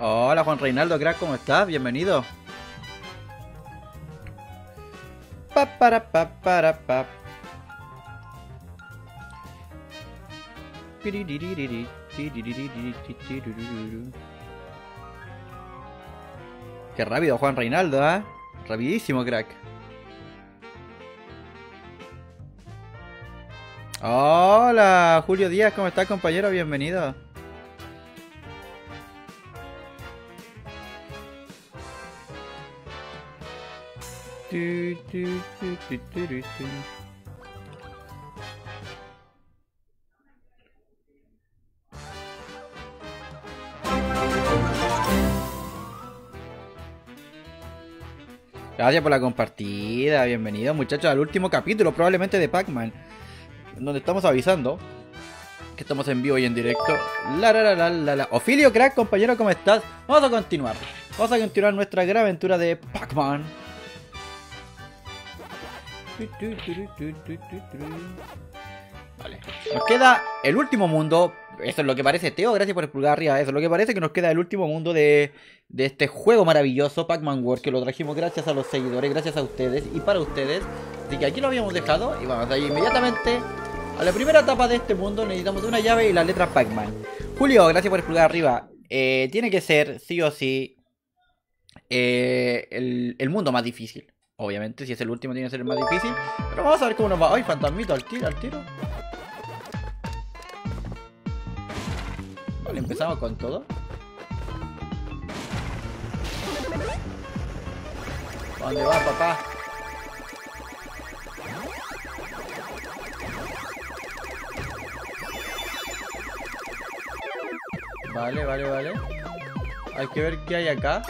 Hola Juan Reinaldo, crack, ¿cómo estás? Bienvenido. Pa para pa para pa. Qué rápido Juan Reinaldo. ¿eh? Rapidísimo, crack. Hola, Julio Díaz, ¿cómo estás, compañero? Bienvenido. Gracias por la compartida, bienvenido muchachos al último capítulo probablemente de Pac-Man, donde estamos avisando que estamos en vivo y en directo. La la la la la. Ofilio crack, compañero, ¿cómo estás? Vamos a continuar. Vamos a continuar nuestra gran aventura de Pac-Man. Vale. Nos queda el último mundo. Eso es lo que parece, Teo. Gracias por el pulgar arriba. Eso es lo que parece que nos queda el último mundo de, de este juego maravilloso, Pac-Man World. Que lo trajimos gracias a los seguidores, gracias a ustedes y para ustedes. Así que aquí lo habíamos dejado. Y vamos a ir inmediatamente a la primera etapa de este mundo. Necesitamos una llave y la letra Pac-Man. Julio, gracias por el pulgar arriba. Eh, tiene que ser, sí o sí, eh, el, el mundo más difícil. Obviamente, si es el último tiene que ser el más difícil. Pero vamos a ver cómo nos va. ¡Ay, fantasmito! Al tiro, al tiro. Vale, empezamos con todo. ¿Dónde va, papá? Vale, vale, vale. Hay que ver qué hay acá.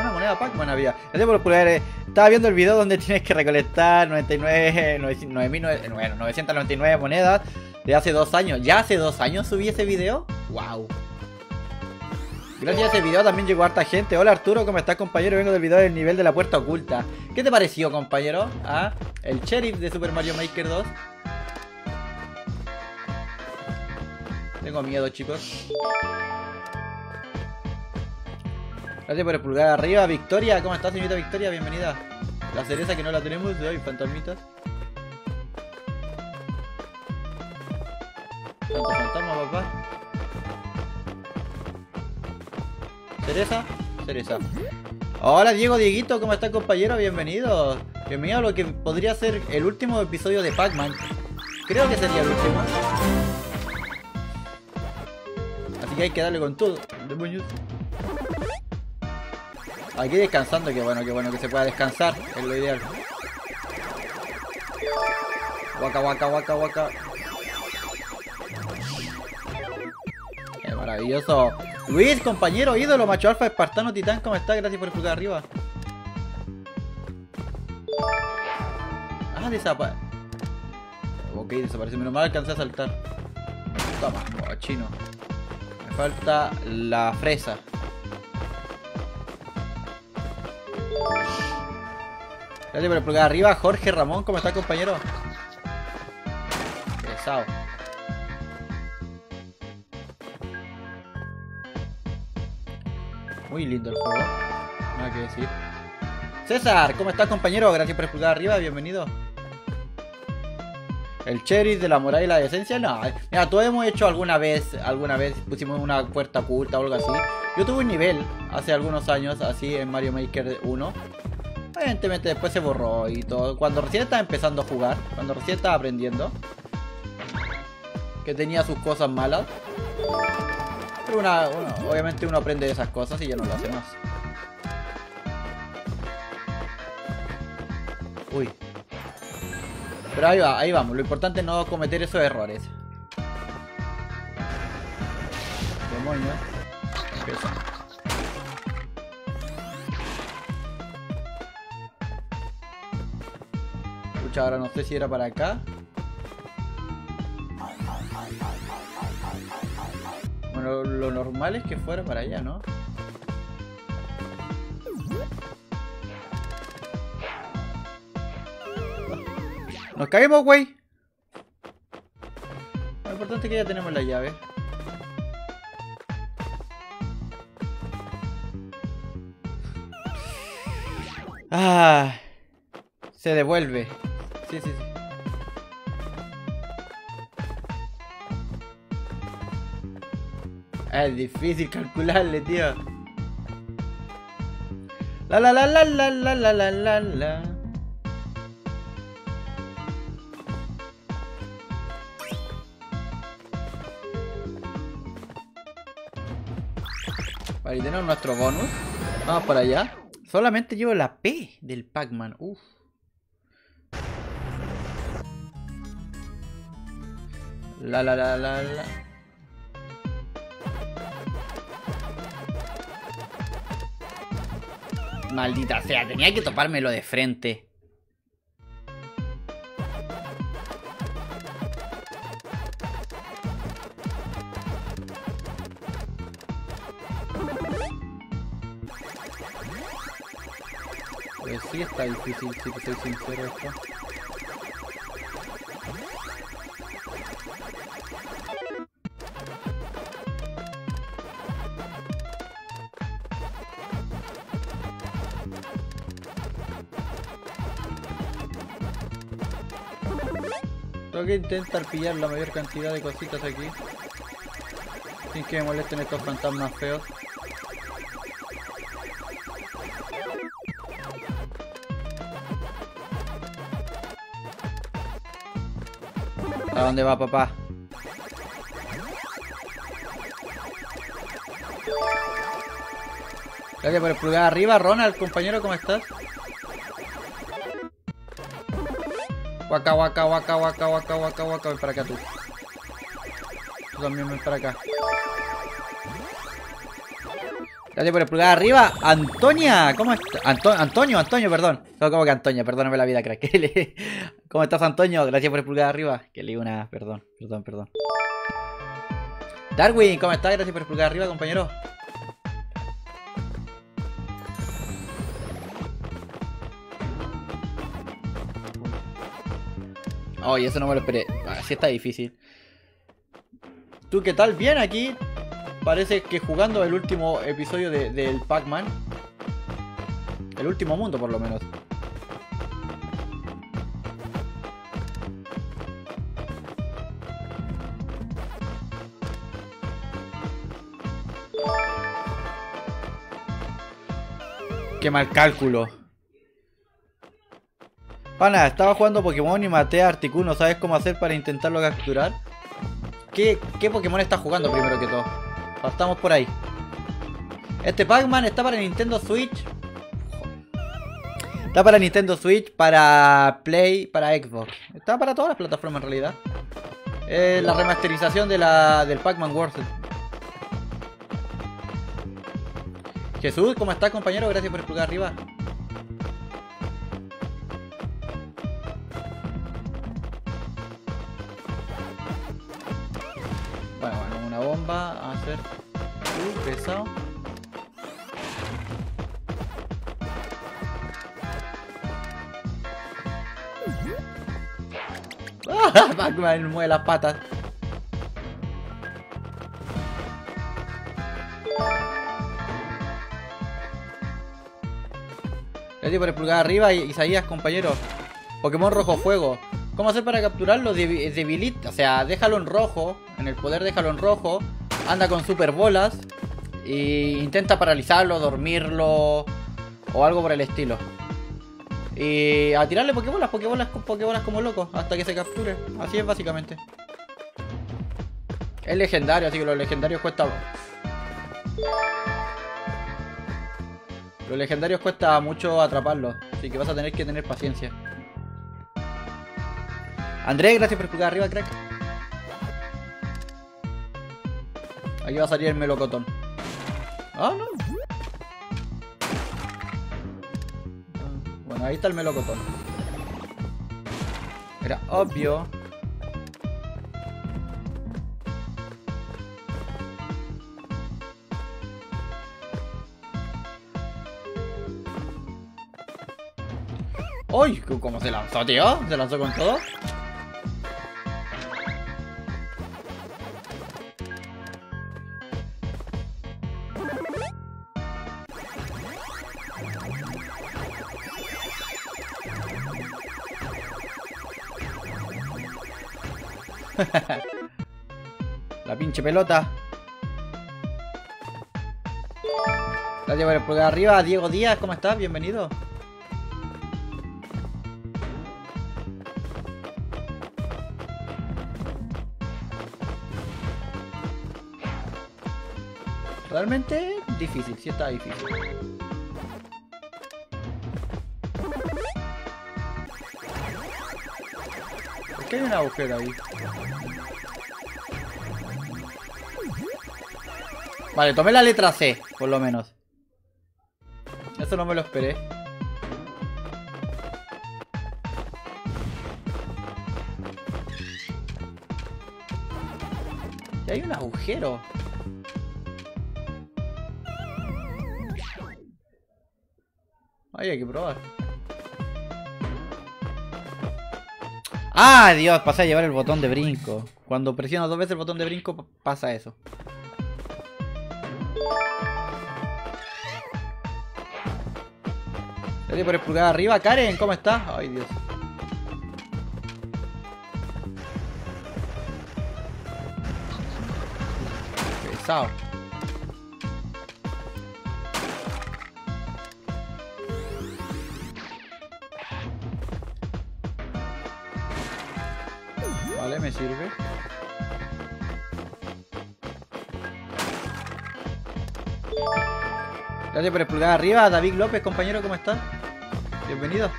Una moneda Pac-Man había. Gracias por pulgar. Estaba viendo el video donde tienes que recolectar 99, 999 monedas de hace dos años. ¿Ya hace dos años subí ese video? ¡Wow! Gracias a ese video también llegó harta gente. Hola Arturo, ¿cómo estás compañero? Vengo del video del nivel de la puerta oculta. ¿Qué te pareció compañero? ¿Ah? El sheriff de Super Mario Maker 2. Tengo miedo chicos. Gracias por el pulgar arriba. Victoria, ¿cómo estás, señorita Victoria? Bienvenida. La cereza que no la tenemos de hoy, fantasmitas. Fantasma, papá. Cereza, cereza. Hola Diego, Dieguito, ¿cómo estás, compañero? Bienvenido. Bienvenido a lo que podría ser el último episodio de Pac-Man. Creo que sería el último. Así que hay que darle con todo. Demonios. Aquí descansando, que bueno, que bueno que se pueda descansar, es lo ideal. Waka, waka, waka, waka. Qué maravilloso. Luis, compañero, ídolo, macho alfa, espartano, titán, ¿cómo está? Gracias por jugar arriba. Ah, desaparece. Ok, desaparece. Menos mal alcancé a saltar. Toma, chino. Me falta la fresa. Gracias por el pulgar arriba, Jorge Ramón, ¿cómo está compañero? Pesado. Muy lindo el juego. Nada que decir. César, ¿cómo estás compañero? Gracias por el pulgar arriba, bienvenido. El cherry de la moral y la decencia, no. Mira, todos hemos hecho alguna vez, alguna vez pusimos una puerta oculta o algo así. Yo tuve un nivel hace algunos años, así en Mario Maker 1. Evidentemente después se borró y todo. Cuando recién estaba empezando a jugar, cuando recién estaba aprendiendo. Que tenía sus cosas malas. Pero una, obviamente uno aprende de esas cosas y ya no lo hace más. Uy. Pero ahí va, ahí vamos. Lo importante es no cometer esos errores. Demonios. Ahora no sé si era para acá. Bueno, lo normal es que fuera para allá, ¿no? ¡Nos caemos, güey! Lo importante es que ya tenemos la llave. Ah, se devuelve. Sí, sí, sí. Es difícil calcularle, tío. La la la la la la la la la la. Vale, tenemos nuestro bonus. Vamos para allá. Solamente llevo la P del Pac-Man. Uf. La la la la la. Maldita sea, tenía que topármelo de frente. Pues sí está difícil, si te soy sincero esto. Que intentar pillar la mayor cantidad de cositas aquí. Sin que me molesten estos fantasmas feos. ¿A dónde va papá? Gracias por el pulgar arriba, Ronald, compañero, ¿cómo estás? Waka, waka, waka, waka, waka, waka, waka, ven para acá tú. Tú también ven para acá. Gracias por el pulgar arriba. Antonia, ¿cómo estás? Antonio, Antonio, perdón. No, como que Antonia, perdóname la vida, crack. ¿Cómo estás, Antonio? Gracias por el pulgar arriba. Que leí una. Perdón, perdón, perdón. Darwin, ¿cómo estás? Gracias por el pulgar arriba, compañero. Oye, eso no me lo esperé. Así está difícil. ¿Tú qué tal? Bien aquí. Parece que jugando el último episodio de, del Pac-Man. El último mundo, por lo menos. Qué mal cálculo. Pana, estaba jugando Pokémon y maté a Articuno. ¿Sabes cómo hacer para intentarlo capturar? ¿Qué, ¿Qué Pokémon estás jugando primero que todo? Partamos por ahí. Este Pac-Man está para Nintendo Switch. Está para Nintendo Switch, para Play, para Xbox. Está para todas las plataformas en realidad. Eh, la remasterización de la, del Pac-Man World. Jesús, ¿cómo estás compañero? Gracias por explotar arriba. Bomba a hacer. Pesado. ¡Ah! Pac-Man mueve las patas. Gracias por el pulgar arriba, Isaías, compañero. Pokémon rojo fuego. ¿Cómo hacer para capturarlo? Debi- Debilita, o sea, déjalo en rojo. En el poder déjalo en rojo. Anda con super bolas. E intenta paralizarlo, dormirlo. O algo por el estilo. Y a tirarle pokebolas, pokebolas, pokebolas como loco. Hasta que se capture. Así es básicamente. Es legendario, así que los legendarios cuesta. Los legendarios cuesta mucho atraparlos. Así que vas a tener que tener paciencia. Andrés, gracias por jugar arriba, crack. Aquí va a salir el melocotón. Ah, no. Bueno, ahí está el melocotón. Era obvio. ¡Uy! ¿Cómo se lanzó, tío? ¿Se lanzó con todo? Pinche pelota. Gracias por el pulgar arriba. Diego Díaz, ¿cómo estás? Bienvenido. Realmente difícil, sí está difícil. ¿Por qué hay un agujero ahí? Vale, tomé la letra C, por lo menos. Eso no me lo esperé. Y hay un agujero. Ay, hay que probar. ¡Ah, Dios! Pasé a llevar el botón de brinco. Cuando presiono dos veces el botón de brinco, pasa eso. Gracias por el pulgar arriba. Karen, ¿cómo estás? Ay, Dios. Pesado. Vale, me sirve. Gracias por el pulgar arriba. David López, compañero, ¿cómo estás? Bienvenido.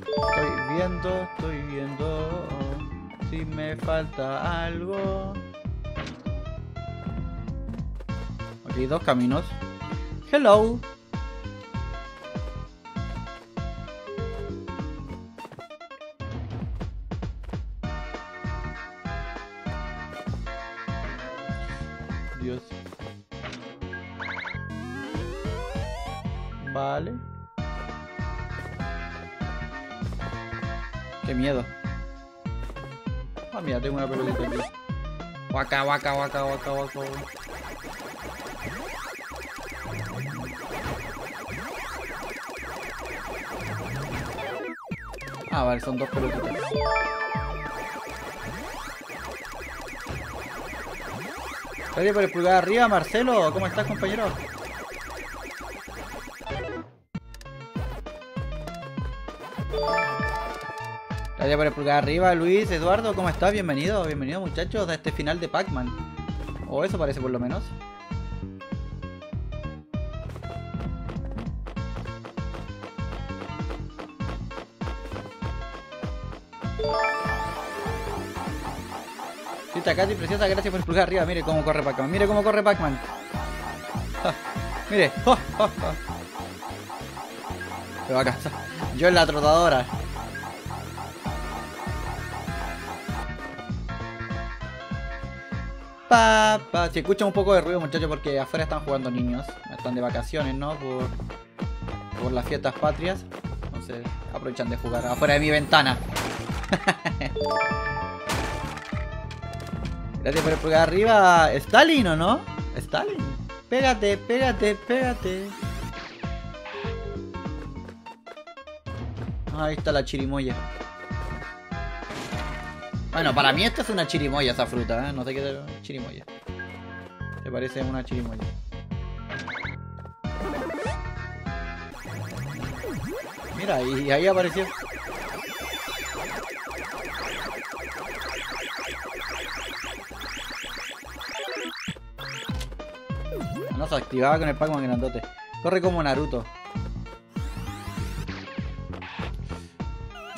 Estoy viendo, estoy viendo si me falta algo. Aquí dos caminos. Hello. Waka, waka, waka, waka. Ah, vale, son dos pelotitas. Gracias por el pulgar arriba, Marcelo. ¿Cómo estás, compañero? Por el pulgar arriba, Luis, Eduardo. ¿Cómo estás? Bienvenido, bienvenido, muchachos, a este final de Pac-Man. O eso parece por lo menos. Sí, Takati, preciosa, gracias por el pulgar arriba. Mire cómo corre Pac-Man. Mire cómo corre Pac-Man. Ah, mire. Ah. Pero acá está. Yo en la trotadora. Pa, pa. Si escuchan un poco de ruido, muchachos, porque afuera están jugando niños. Están de vacaciones, ¿no? Por, por las fiestas patrias. Entonces aprovechan de jugar afuera de mi ventana. Gracias por el pulgar arriba. Stalin o no? Stalin. Pégate, pégate, pégate. Ahí está la chirimoya. Bueno, para mí esta es una chirimoya esa fruta, ¿eh? No sé qué es chirimoya. Se parece una chirimoya. Mira, y ahí apareció. No se activaba con el Pac-Man grandote. Corre como Naruto.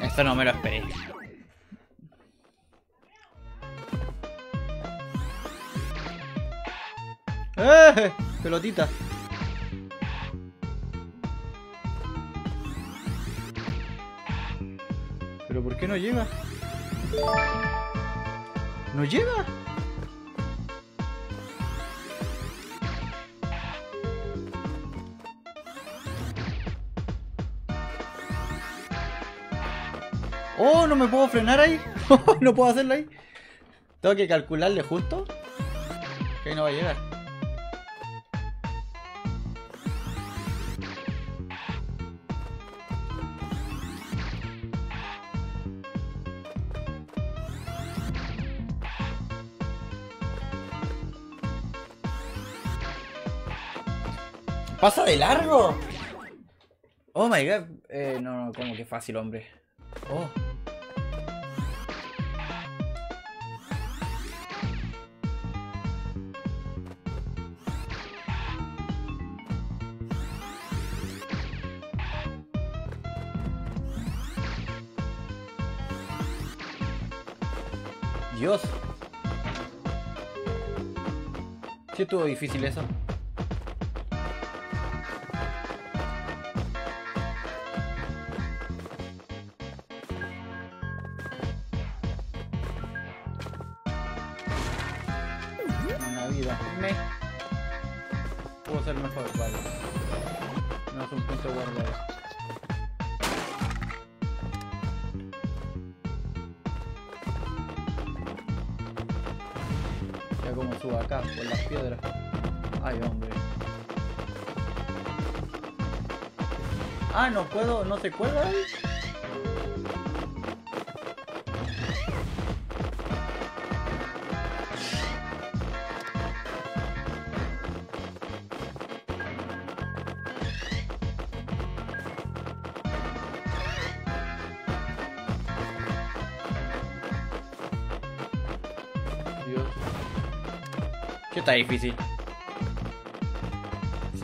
Esto no me lo esperé. ¡Eh! Pelotita. ¿Pero por qué no llega? ¿No llega? Oh, no me puedo frenar ahí. no puedo hacerlo ahí. Tengo que calcularle justo. Que ahí no va a llegar. ¿Pasa de largo? Oh my god. Eh, no, no, como que fácil, hombre. Oh. Dios. Sí estuvo difícil eso. Ay, hombre. Ah, no puedo, no se cuelga. Dios. ¿Qué está difícil?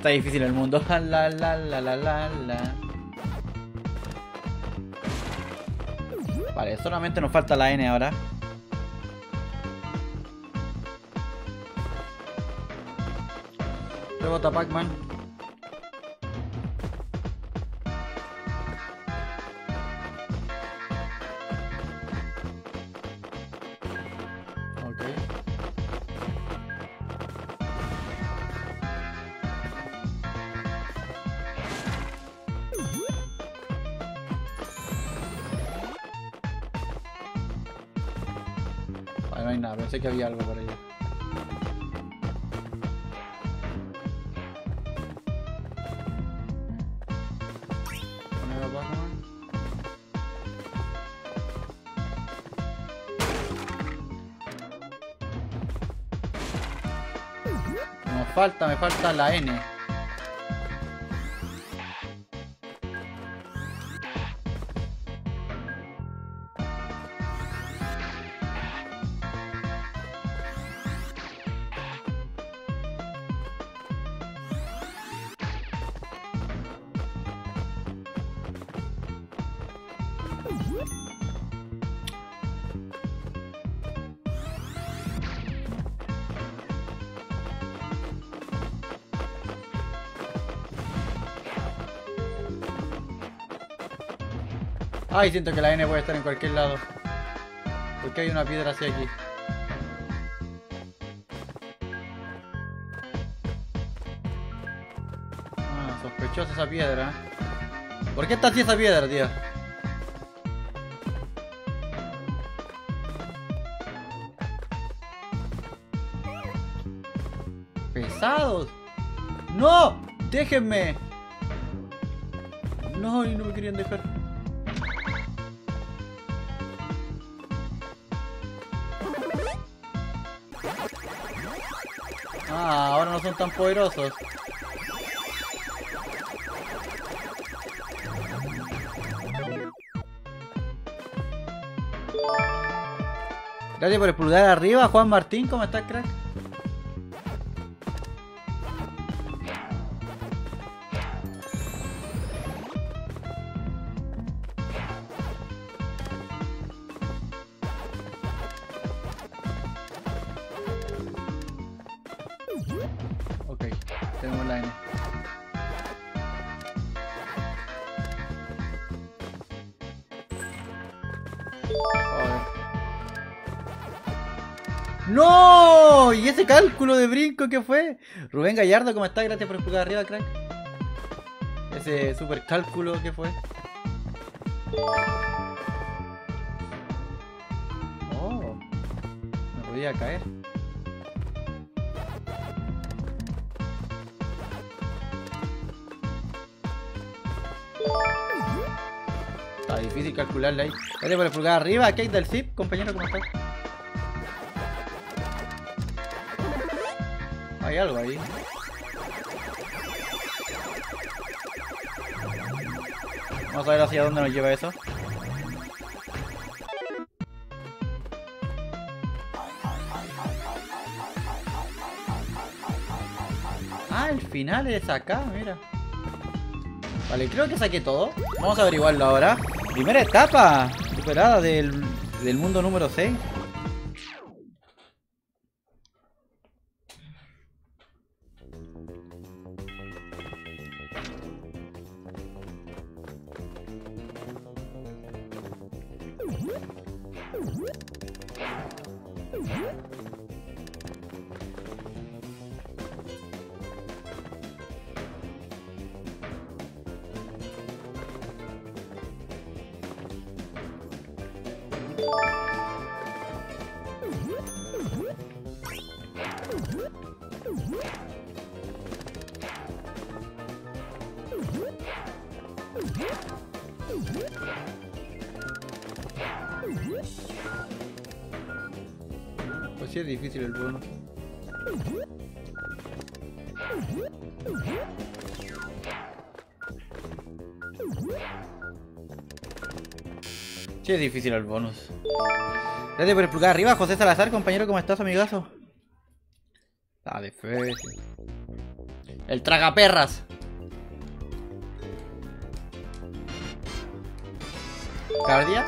Está difícil el mundo. Vale, solamente nos falta la N ahora. Rebota Pac-Man. Que había algo por allá. Me falta, me falta la N. Ay, siento que la N puede estar en cualquier lado. Porque hay una piedra hacia aquí. Ah, sospechosa esa piedra. ¿Por qué está así esa piedra, tío? ¡Pesados! ¡No! ¡Déjenme! No, y no me querían dejar. Tan poderosos. Gracias por el pulgar arriba, Juan Martín, ¿cómo estás, crack? De brinco que fue? Rubén Gallardo, ¿cómo estás? Gracias por explicar arriba, crack. Ese super cálculo que fue. Oh, me podía caer. Está difícil calcularla ahí. Gracias por el pulgar arriba, Kate del Zip, compañero, ¿cómo estás? Algo ahí. Vamos a ver hacia dónde nos lleva eso. Ah, el final es acá, mira. Vale, creo que saqué todo. Vamos a averiguarlo ahora. Primera etapa superada del, del mundo número 6. Difícil el bono. Sí es difícil el bonus. Gracias por explotar arriba, José Salazar, compañero, ¿cómo estás, amigazo? Ah, de fe. El tragaperras. Cardia.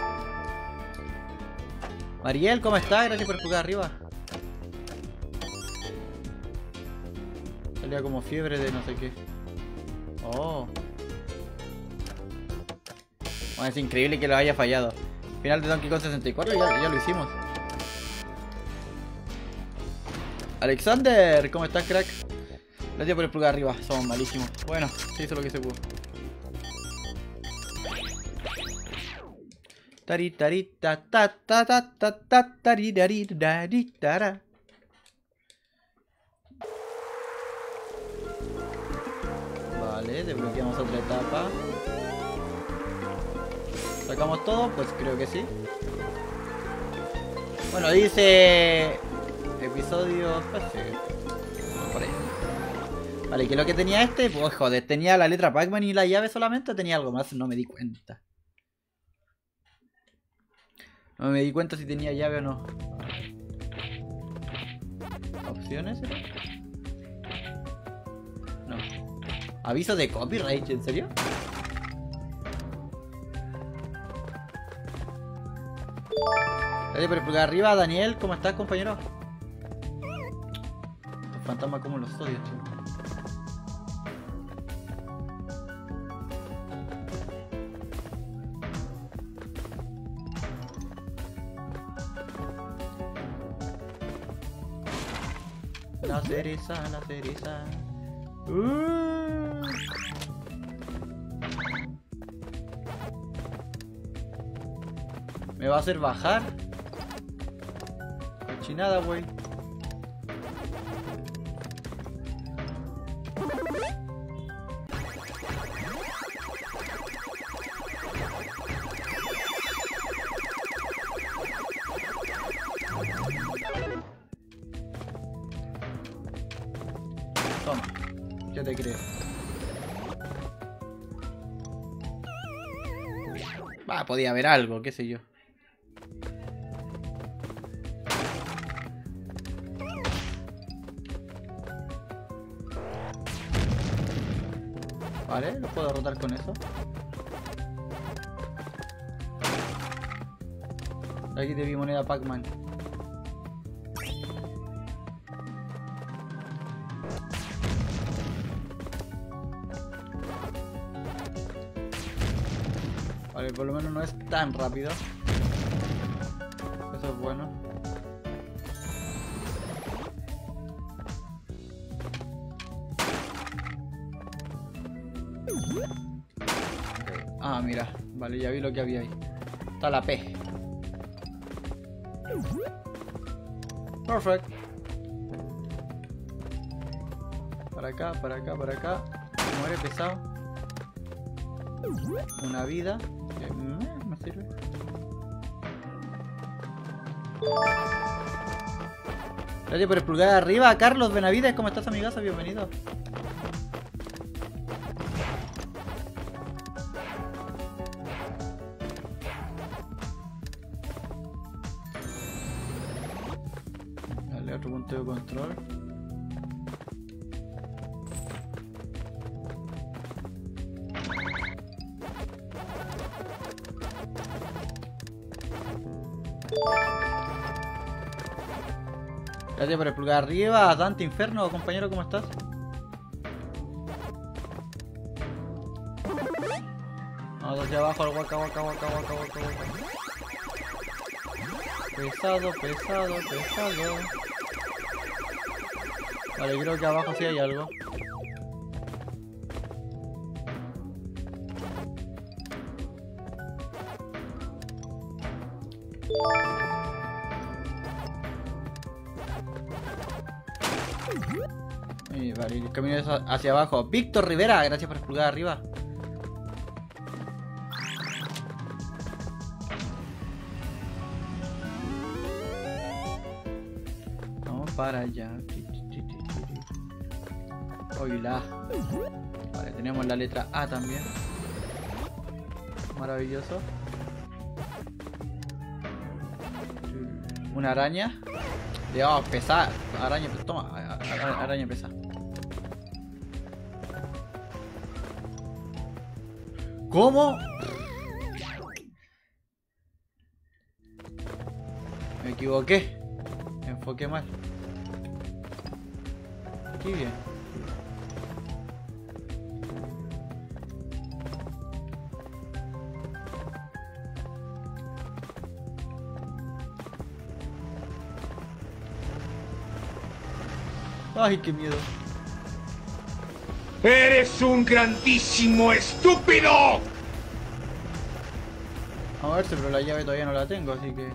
Mariel, ¿cómo estás? Gracias por explotar arriba. Salía como fiebre de no sé qué. Oh. Bueno, es increíble que lo haya fallado. Final de Donkey Kong 64, ya, ya lo hicimos. Alexander, ¿cómo estás, crack? Gracias por el pulgar arriba, somos malísimos. Bueno, se hizo lo que se pudo. Tari tari ta ta ta ta ta ta tari dari tara. Vale, desbloqueamos otra etapa. ¿Sacamos todo? Pues creo que sí. Bueno, dice... Episodio... Por ahí. Vale, ¿qué es lo que tenía este? Pues joder, tenía la letra Pac-Man y la llave solamente o tenía algo más, no me di cuenta. No me di cuenta si tenía llave o no. ¿Opciones? No. Aviso de copyright, ¿en serio? Gracias por explotar arriba, Daniel, ¿cómo estás, compañero? Los fantasmas como los odio, chico. La cereza, la cereza. Uh. ¿Me va a hacer bajar? Cochinada, güey. Toma. ¿Qué te crees? Va, podía haber algo, qué sé yo. Puedo derrotar con eso. Aquí te vi moneda Pac-Man. Vale, por lo menos no es tan rápido. Eso es bueno. Mira. Vale, ya vi lo que había ahí. Está la P. Perfect. Para acá, para acá, para acá. Muere pesado. Una vida. que me, me sirve. Gracias por el pulgar arriba, Carlos Benavides. ¿Cómo estás, amigazo? Bienvenido. Arriba. Dante Inferno, compañero, ¿cómo estás? Vamos hacia abajo al guaca, guaca, guaca, guaca, guaca, guaca. Pesado, pesado, pesado. Vale, creo que abajo sí hay algo. Camino hacia abajo. Víctor Rivera, gracias por explotar arriba. Vamos para allá. Oila. Vale, tenemos la letra A también. Maravilloso. Una araña. Dios, pesar. Araña, toma. Araña pesa. ¿Cómo? Me equivoqué. Me enfoqué mal. Aquí bien. Ay, qué miedo. ¡Eres un grandísimo estúpido! Pero la llave todavía no la tengo, así que...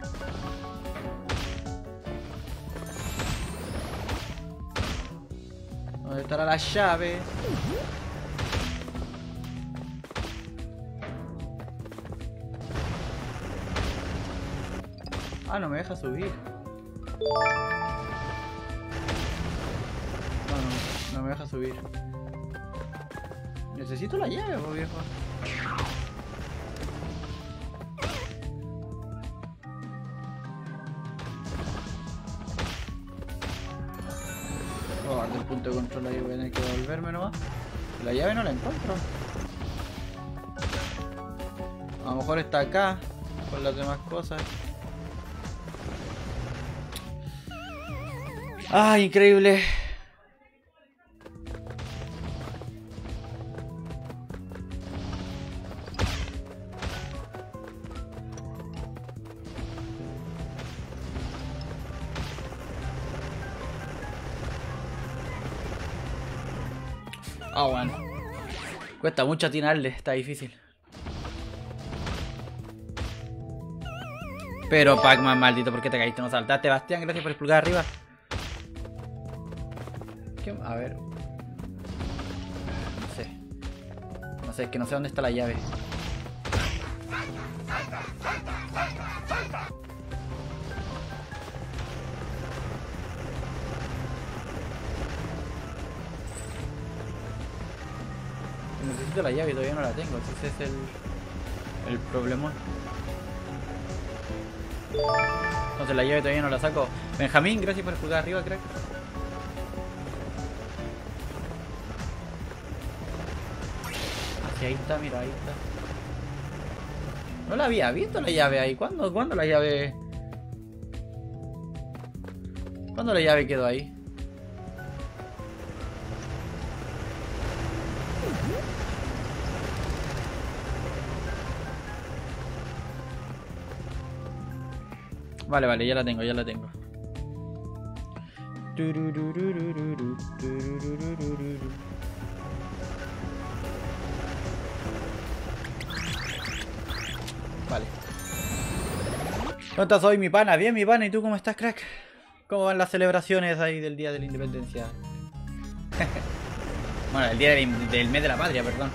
¿Dónde estará la llave? Ah, no me deja subir. No, no, no me deja subir. Necesito la llave, viejo. Punto de control voy a tener que volverme nomás. La llave no la encuentro. A lo mejor está acá con las demás cosas. ¡Ah, increíble! Cuesta mucho atinarle, está difícil. Pero Pac-Man, maldito, ¿por qué te caíste? No saltaste, Bastián, gracias por explotar arriba. A ver. No sé. No sé, es que no sé dónde está la llave. La llave todavía no la tengo, ese es el, el problema. Entonces la llave todavía no la saco. Benjamín, gracias por jugar arriba, crack. Hacia ahí está, mira, ahí está. No la había visto la llave ahí. ¿Cuándo, ¿cuándo la llave? ¿Cuándo la llave quedó ahí? Vale, vale, ya la tengo, ya la tengo. Vale. ¿Cómo estás hoy, mi pana? Bien, mi pana. ¿Y tú cómo estás, crack? ¿Cómo van las celebraciones ahí del Día de la Independencia? bueno, el Día del, del Mes de la Patria, perdón.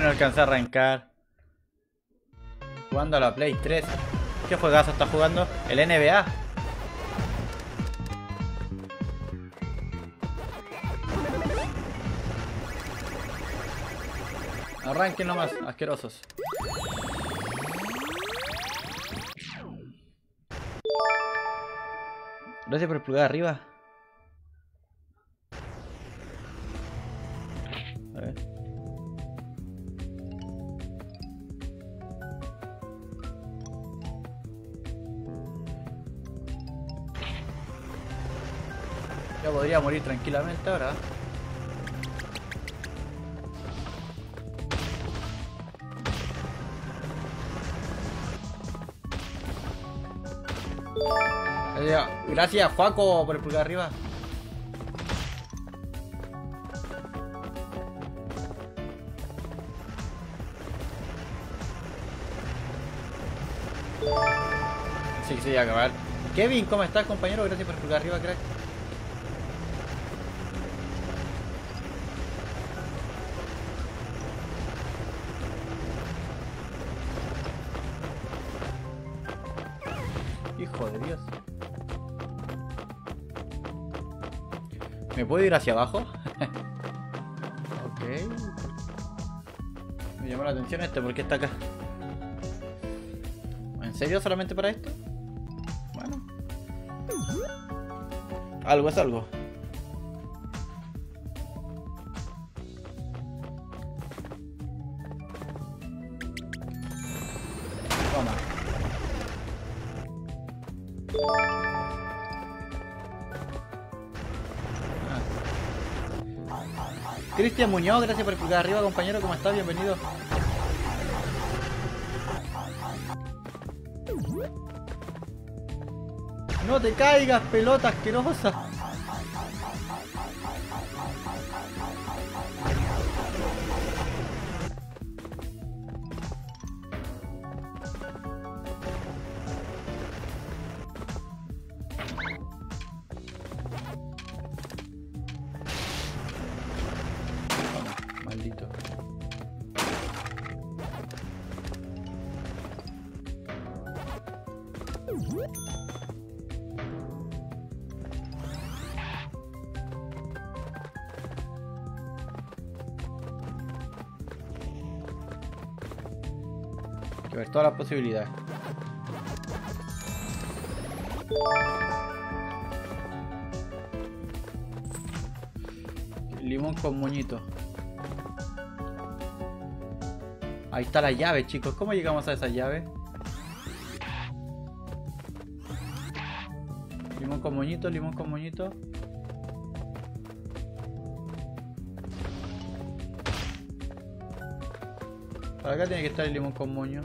No alcancé a arrancar. Jugando a la Play 3. ¿Qué juegazo está jugando? El NBA. Arranquen nomás, asquerosos. Gracias por el pulgar arriba. Podría morir tranquilamente ahora. Gracias, Juaco, por el pulgar arriba. Sí, sí, a acabar. Kevin, ¿cómo estás, compañero? Gracias por el pulgar arriba, crack. ¿Me puedo ir hacia abajo? ok. Me llamó la atención este, ¿por qué está acá? ¿En serio solamente para esto? Bueno. Algo es algo. Muñoz, gracias por el pulgar arriba, compañero. ¿Cómo estás? Bienvenido. No te caigas, pelota asquerosa. Posibilidades. Limón con moñito. Ahí está la llave, chicos. ¿Cómo llegamos a esa llave? Limón con moñito, limón con moñito. Para acá tiene que estar el limón con moño.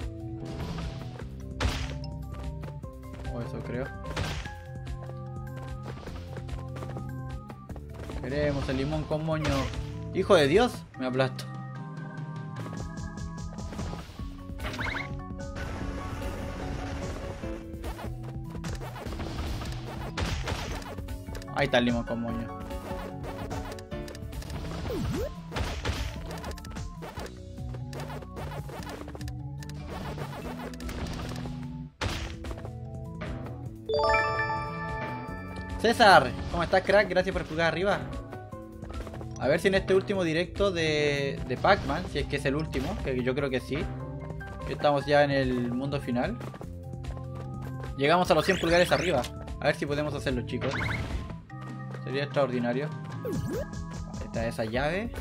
El limón con moño. Hijo de Dios, me aplasto. Ahí está el limón con moño. César, ¿cómo estás, crack? Gracias por pulgar arriba. A ver si en este último directo de, de Pac-Man, si es que es el último, que yo creo que sí, estamos ya en el mundo final, llegamos a los 100 pulgares arriba. A ver si podemos hacerlo, chicos. Sería extraordinario. Ahí está esa llave.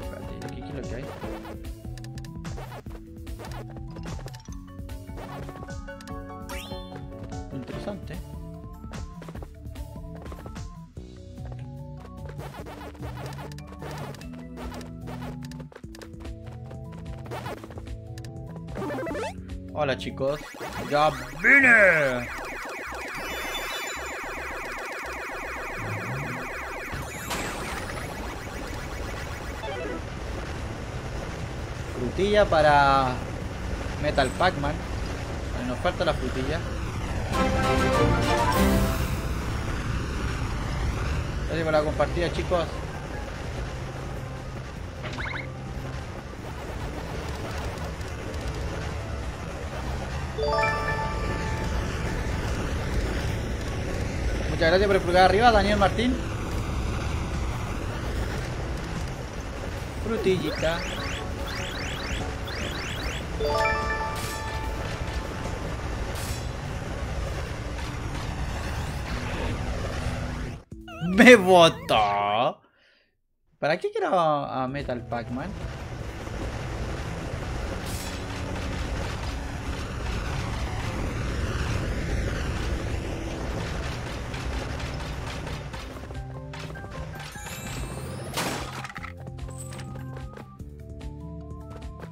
Espérate, ¿qué, qué es lo que hay? Hola chicos. ¡Ya vine! Frutilla para Metal Pac-Man. Nos falta la frutilla. Gracias por la compartida, chicos. Muchas gracias por el pulgar arriba, Daniel Martín. Frutillita. Me votó. ¿Para qué quiero a Metal Pac-Man?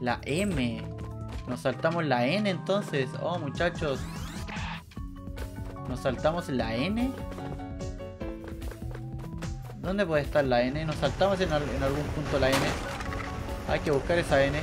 La M. Nos saltamos la N entonces. Oh, muchachos. Nos saltamos la N. ¿Dónde puede estar la N? Nos saltamos en, en algún punto la N. Hay que buscar esa N.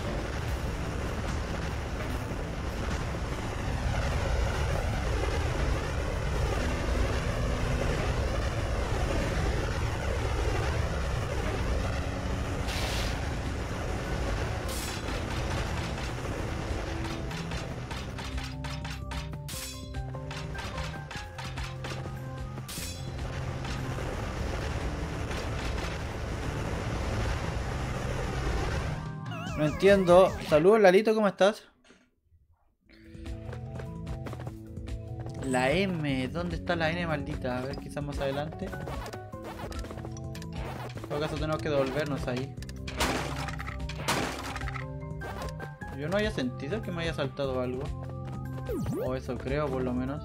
entiendo. Saludos, Lalito, ¿cómo estás? La M, ¿dónde está la N maldita? A ver, quizás más adelante. En todo caso tenemos que devolvernos ahí. Yo no haya sentido que me haya saltado algo. O eso creo, por lo menos.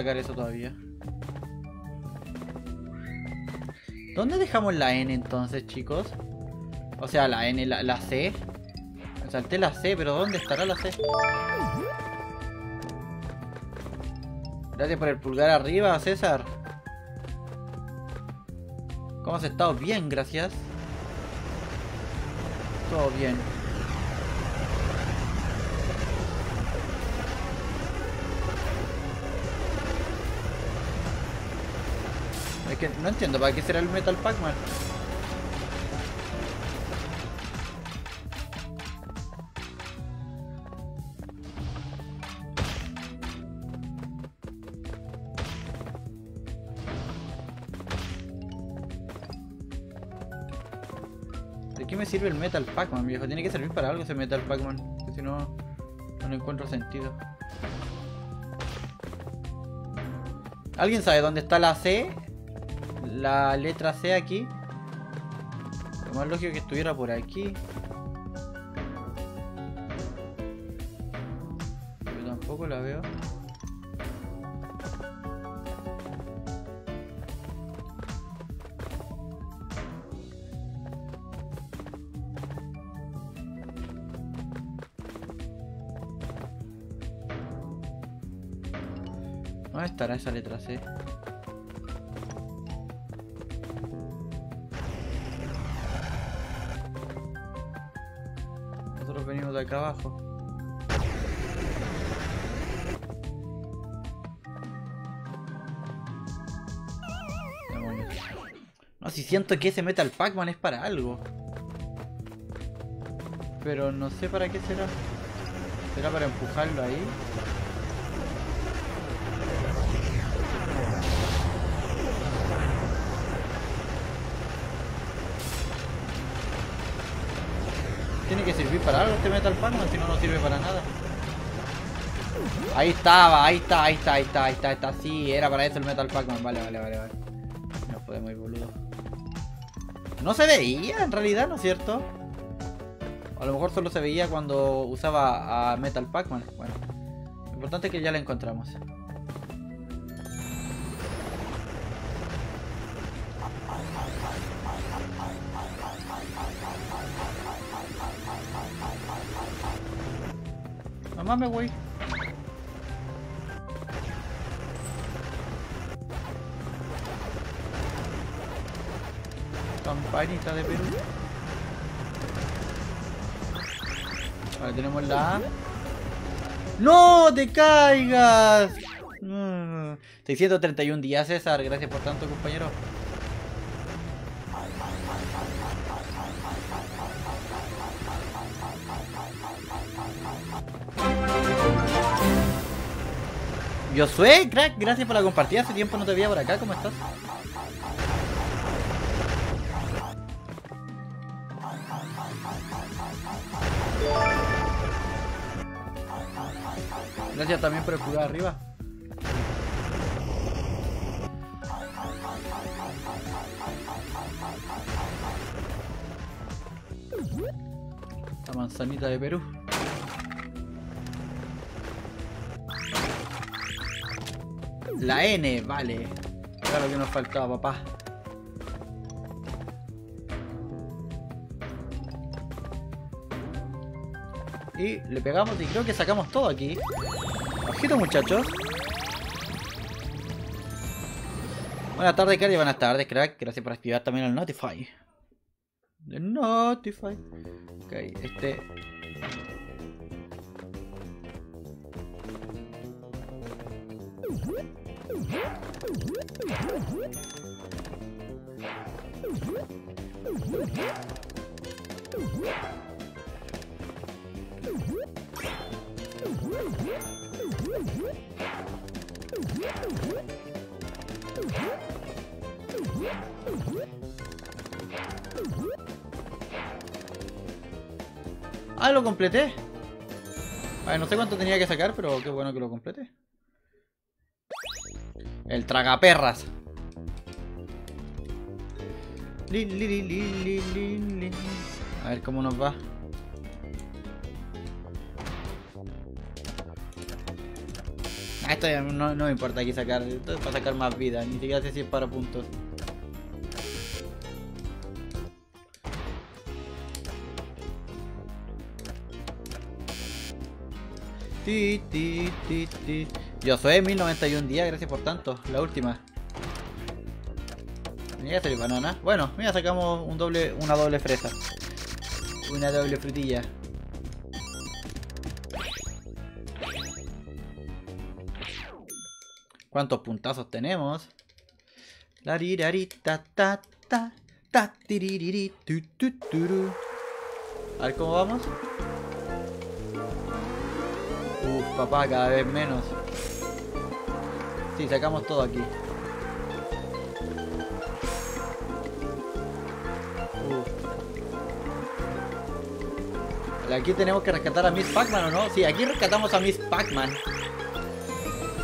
Sacar eso todavía. ¿Dónde dejamos la N entonces, chicos? O sea, la N, la, la C. Salté la C, pero ¿dónde estará la C? Gracias por el pulgar arriba, César. ¿Cómo has estado? Bien, gracias. Todo bien. No entiendo para qué será el Metal Pac-Man. ¿De qué me sirve el Metal Pac-Man, viejo? Tiene que servir para algo ese Metal Pac-Man. Si no, no encuentro sentido. ¿Alguien sabe dónde está la C? La letra C aquí. Lo más lógico que estuviera por aquí. Yo tampoco la veo. ¿Dónde estará esa letra C? Siento que ese Metal Pac-Man es para algo. Pero no sé para qué será. ¿Será para empujarlo ahí? Tiene que servir para algo este Metal Pac-Man, si no, no sirve para nada. Ahí estaba, ahí está, ahí está, ahí está, ahí está, está. Sí, era para eso el Metal Pac-Man. Vale, vale, vale, vale. No podemos ir, boludo. No se veía en realidad, ¿no es cierto? A lo mejor solo se veía cuando usaba a Metal Pac-Man. Bueno, lo importante es que ya la encontramos. No mames, güey. Campanita de Perú. Vale, tenemos la A. ¡No te caigas! Mm. 631 días, César. Gracias por tanto, compañero. Josué, crack, gracias por la compartida. Hace tiempo no te veía por acá. ¿Cómo estás? Gracias también por el pulgar arriba. La manzanita de Perú. La N, vale. Lo que nos faltaba, papá. Y le pegamos y creo que sacamos todo aquí. Ojito muchachos. Buenas tardes, Cari. Buenas tardes, crack. Gracias por activar también el Notify. El Notify. Ok, este. Ah, lo completé. A ver, no sé cuánto tenía que sacar, pero qué bueno que lo completé. El tragaperras. A ver cómo nos va. Esto no, no me importa aquí sacar. Esto es para sacar más vida. Ni siquiera sé si es para puntos. Ti, ti, ti, ti. Yo soy 1091 días, gracias por tanto. La última. Tenía que banana. Bueno, mira, sacamos un doble, una doble fresa. Una doble frutilla. ¿Cuántos puntazos tenemos? A ver cómo vamos. Uf, papá, cada vez menos. Sí, sacamos todo aquí. Aquí tenemos que rescatar a Miss Pac-Man, ¿o no? Sí, aquí rescatamos a Miss Pac-Man.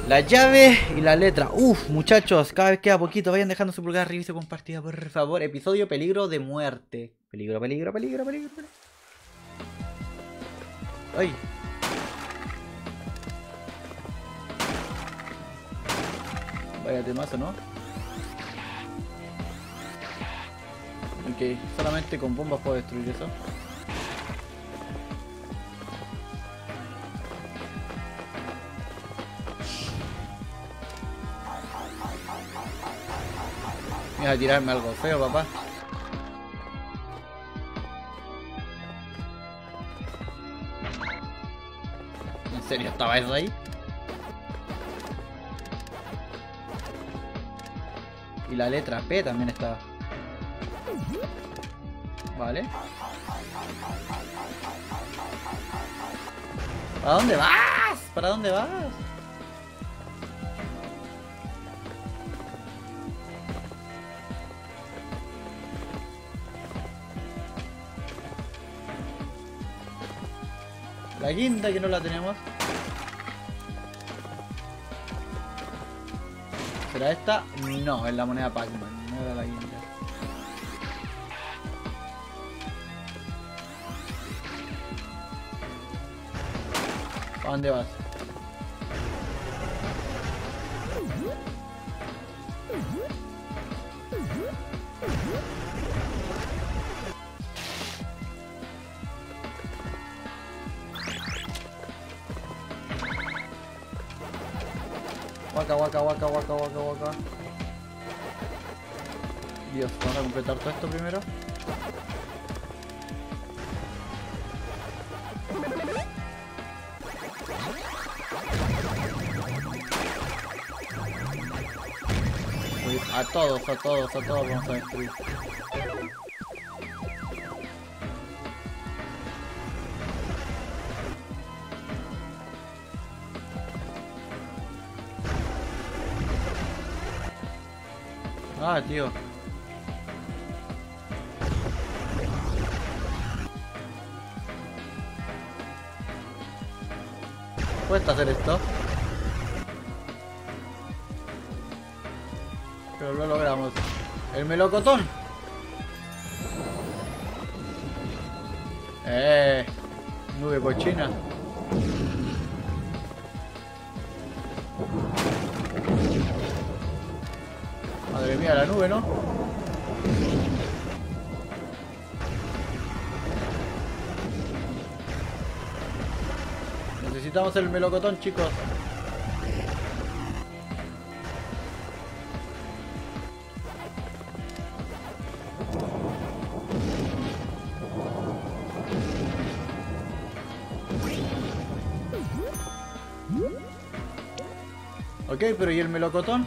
La llave y la letra. Uf, muchachos, cada vez queda poquito. Vayan dejando su pulgar arriba y compartida, por favor. Episodio peligro de muerte. Peligro, peligro, peligro, peligro. peligro. Ay. Vaya temazo, ¿no? Ok, solamente con bombas puedo destruir eso. Me a tirarme algo feo, papá. ¿En serio estaba eso ahí? Y la letra P también estaba. Vale. ¿Para dónde vas? ¿Para dónde vas? La guinda que no la tenemos. ¿Será esta? No, es la moneda Pac-Man, no era la guinda. ¿A dónde vas? guaca, guaca, guaca, guaca. Dios, vamos a completar todo esto primero. A todos, a todos, a todos vamos a destruir. Ah, tío. Hacer esto. Pero lo logramos. El melocotón. Eh. Nube cochina. Mía, la nube, ¿no? Necesitamos el melocotón, chicos. Ok, pero ¿y el melocotón?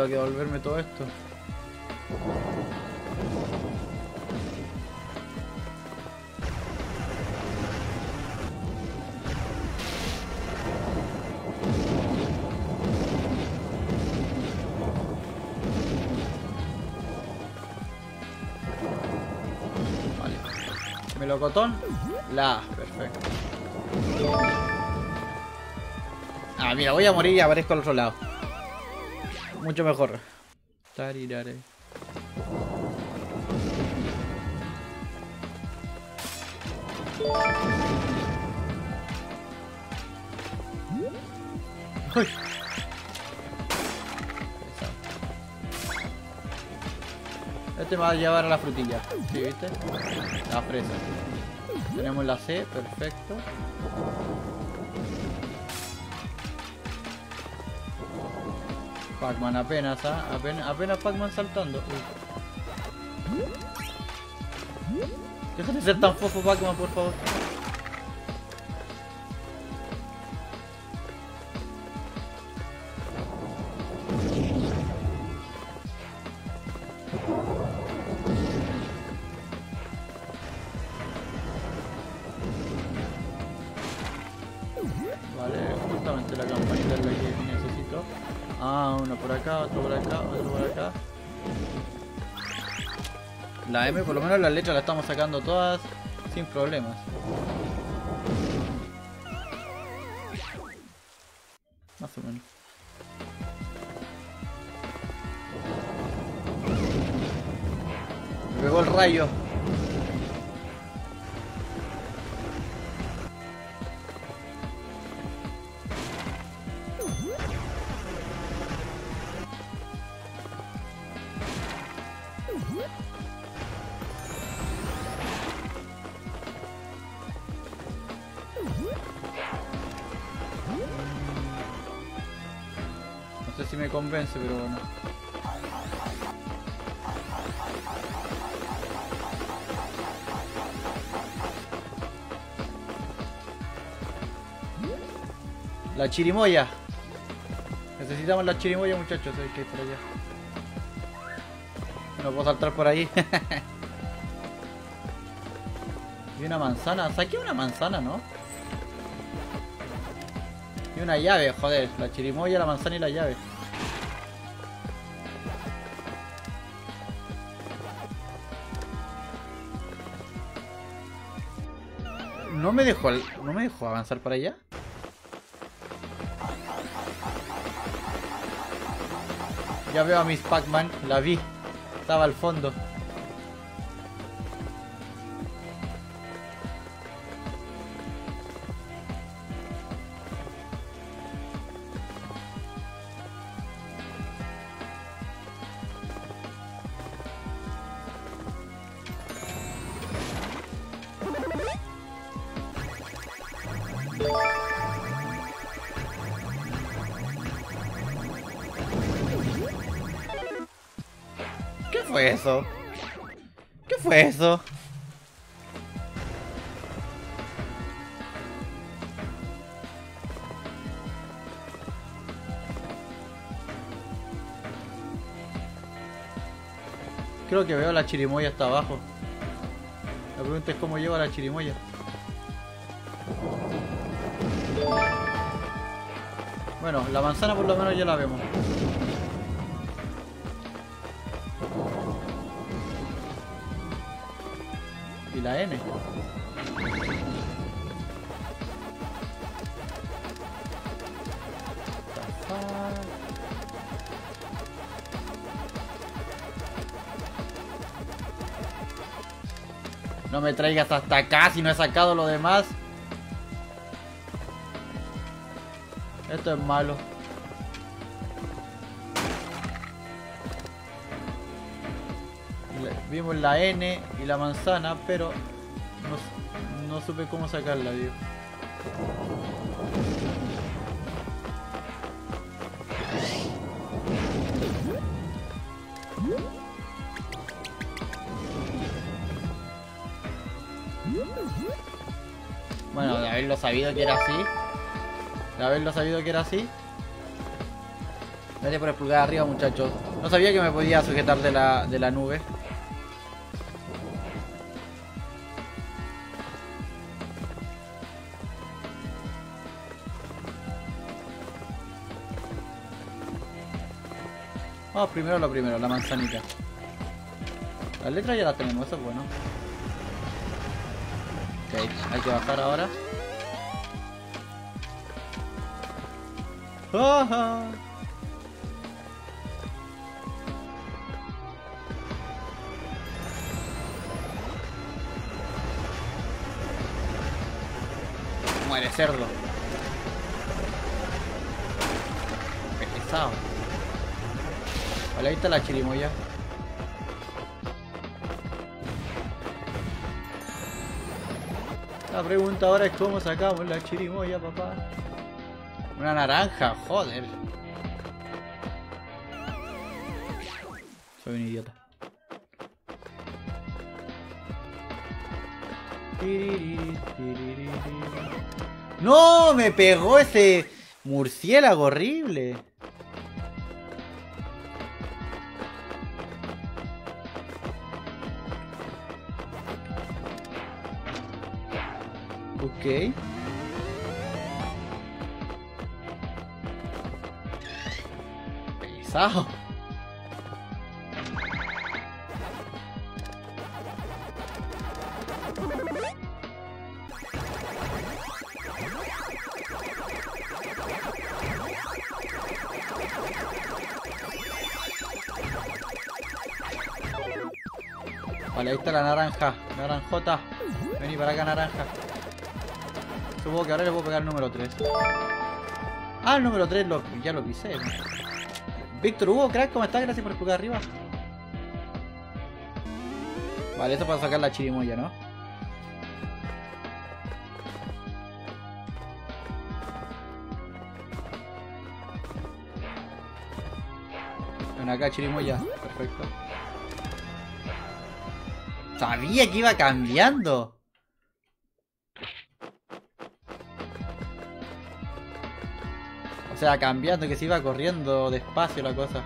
tengo que devolverme todo esto. Vale. Melocotón. La. Perfecto. Ah, mira, voy a morir y aparezco al otro lado. Mucho mejor. Tarirare. Uy. Este me va a llevar a la frutilla. ¿Sí, viste? La fresa. Tenemos la C, perfecto. Pac-Man apenas, ¿ah? Apenas, apenas Pac-Man saltando. Uy. Déjate de ser tan fofo Pac-Man, por favor. La M, por lo menos las letras las estamos sacando todas sin problemas. Más o menos. Me pegó el rayo. Convence, pero bueno. La chirimoya. Necesitamos la chirimoya, muchachos. Hay que ir por allá. No puedo saltar por ahí. y una manzana. Saqué una manzana, ¿no? Y una llave, joder. La chirimoya, la manzana y la llave. No me dejó avanzar para allá. Ya veo a Miss Pac-Man, la vi. Estaba al fondo. Creo que veo la chirimoya hasta abajo. La pregunta es cómo llego a la chirimoya. Bueno, la manzana por lo menos ya la vemos. Y la N. No me traigas hasta acá si no he sacado lo demás. Esto es malo. Vimos la N y la manzana, pero no, no supe cómo sacarla, tío. Haberlo sabido que era así. De haberlo sabido que era así. Gracias por el pulgar arriba, muchachos. No sabía que me podía sujetar de la, de la nube. Vamos primero lo primero, la manzanita. Las letras ya las tenemos, eso es bueno. Ok, hay que bajar ahora. Muere cerdo. Qué pesado. Vale, ahí está la chirimoya. La pregunta ahora es cómo sacamos la chirimoya, papá. Una naranja, joder. Soy un idiota. ¡No! Me pegó ese murciélago horrible. Ok. Vale, ahí está la naranja. Naranjota. Vení para acá, naranja. Supongo que ahora le puedo pegar el número 3. Ah, el número 3 lo, ya lo pisé. Víctor Hugo, crack, ¿cómo estás? Gracias por jugar arriba. Vale, eso para sacar la chirimoya, ¿no? Ven acá, chirimoya. Perfecto. Sabía que iba cambiando. Sea, cambiando, que se iba corriendo despacio la cosa.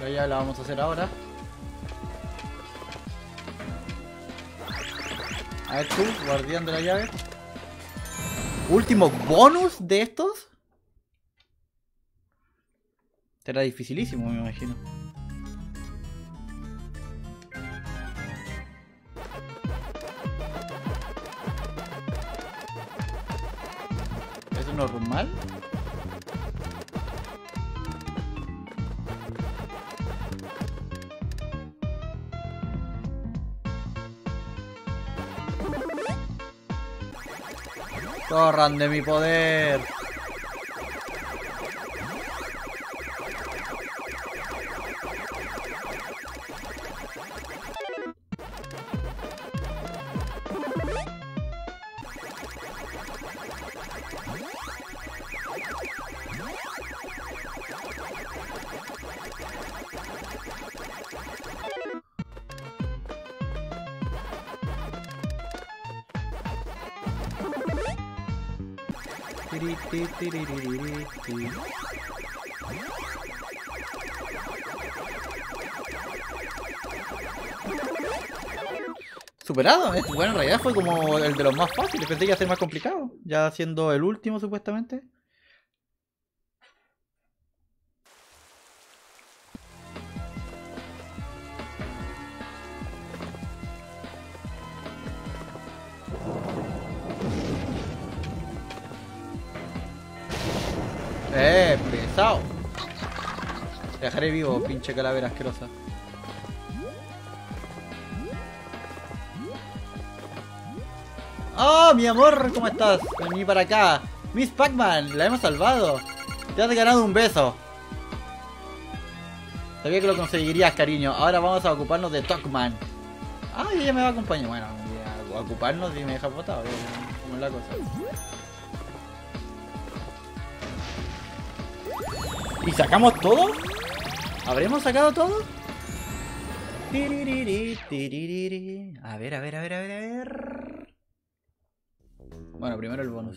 La llave la vamos a hacer ahora. A ver tú, guardián de la llave. Último bonus de estos. Será dificilísimo, me imagino. Corran de mi poder. Superado, eh. bueno, en realidad fue como el de los más fáciles, pensé que iba a ser más complicado, ya siendo el último supuestamente. Eh, pesado. Te dejaré vivo, pinche calavera asquerosa. ¡Oh, mi amor! ¿Cómo estás? Vení para acá. Miss Pac-Man, la hemos salvado. Te has ganado un beso. Sabía que lo conseguirías, cariño. Ahora vamos a ocuparnos de Tocman. Ah, ella me va a acompañar. Bueno, ocuparnos y me deja botado. ¿Cómo es la cosa? ¿Y sacamos todo? ¿Habremos sacado todo? A ver, a ver, a ver, a ver, a ver. Bueno, primero el bonus.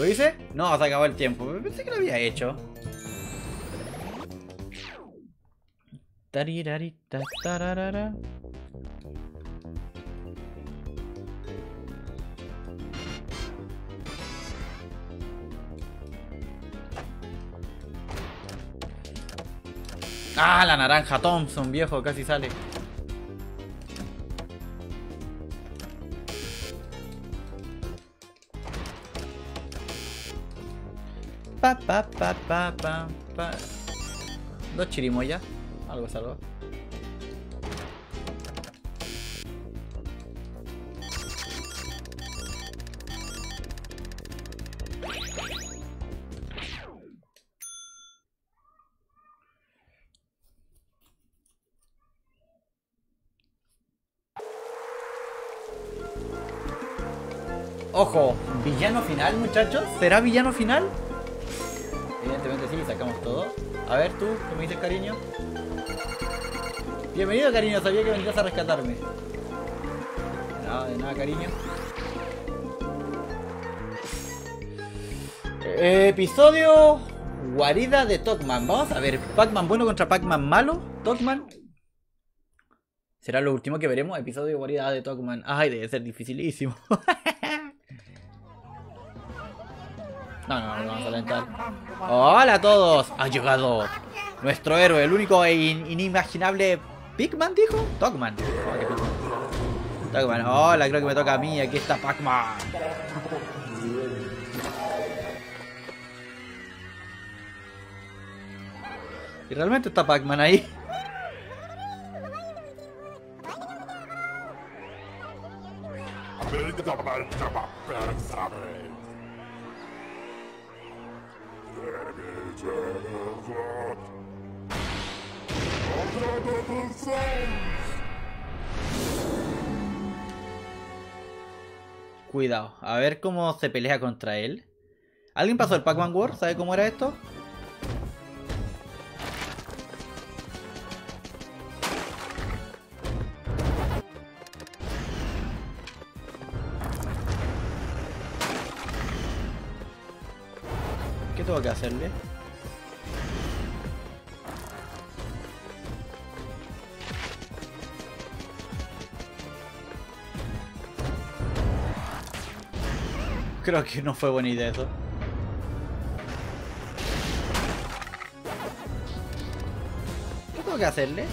¿Lo hice? No, se acabó el tiempo. Pensé que lo había hecho. Ah, la naranja Thompson, viejo, casi sale. Pa, pa, pa, pa, pa, pa. Dos chirimoyas. Algo es algo. Ojo, villano final, muchachos. ¿Será villano final? Sacamos todo. A ver tú, ¿qué me dices, cariño? Bienvenido, cariño. Sabía que vendrías a rescatarme. Nada, de nada, cariño. Eh, episodio Guarida de Tokman. Vamos a ver, Pac-Man bueno contra Pac-Man malo. Tokman. Será lo último que veremos. Episodio Guarida de Tokman. Ay, debe ser dificilísimo. No, no, no, vamos a alentar. Hola a todos. Ha llegado Nuestro héroe, el único e in- inimaginable Pigman, dijo. Dogman. Oh. Dogman. Hola, creo que me toca a mí. Aquí está Pac-Man. Y realmente está Pac-Man ahí. Cuidado, a ver cómo se pelea contra él. ¿Alguien pasó el Pac-Man War? ¿Sabe cómo era esto? ¿Qué tengo que hacerle? Creo que no fue buena idea eso. ¿Qué tengo que hacerle?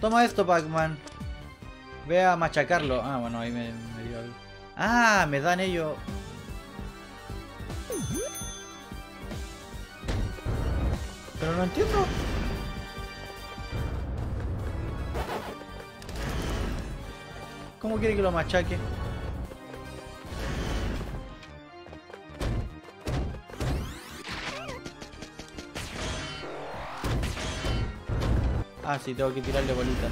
Toma esto, Pac-Man. Ve a machacarlo. Ah, bueno, ahí me, dio algo. Ah, me dan ellos. Entiendo. ¿Cómo quiere que lo machaque? Ah, sí, tengo que tirarle bolitas.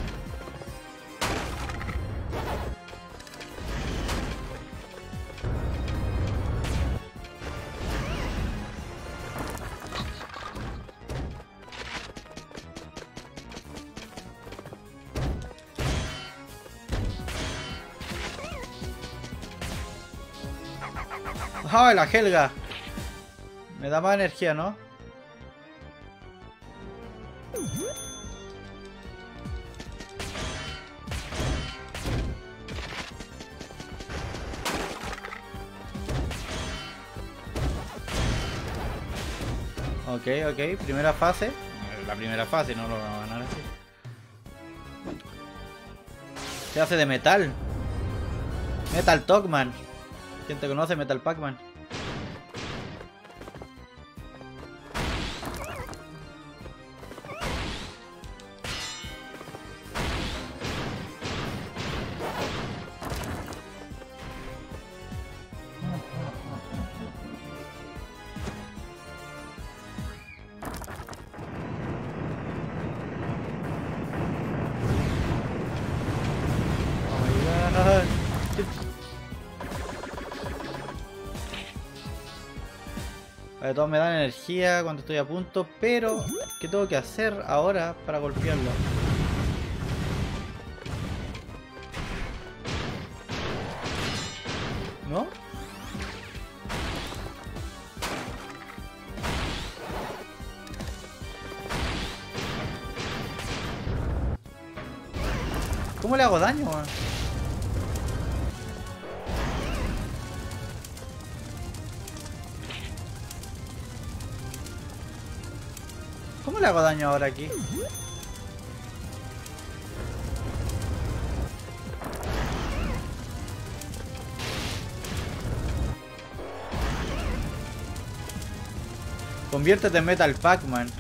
¡Ay, la Helga! Me da más energía, ¿no? Ok, ok, primera fase. La primera fase, no lo va a ganar así. Se hace de metal. Metal Togman. ¿Quién te conoce, Metal Pac-Man? Cuando estoy a punto, pero ¿qué tengo que hacer ahora para golpearlo? Ahora aquí? Conviértete en Metal Pac-Man.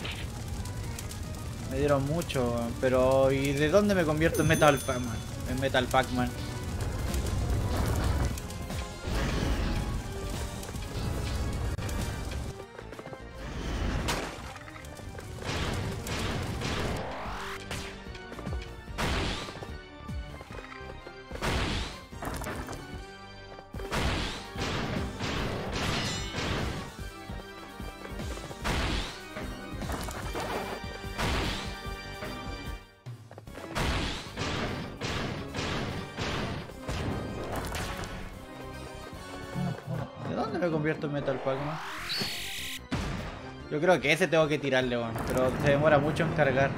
Me dieron mucho, pero ¿y de dónde me convierto en Metal Pac-Man? En Metal Pac-Man. Me convierto en Metal Pac-Man? Yo creo que ese tengo que tirarle, weón. Pero se demora mucho en cargar.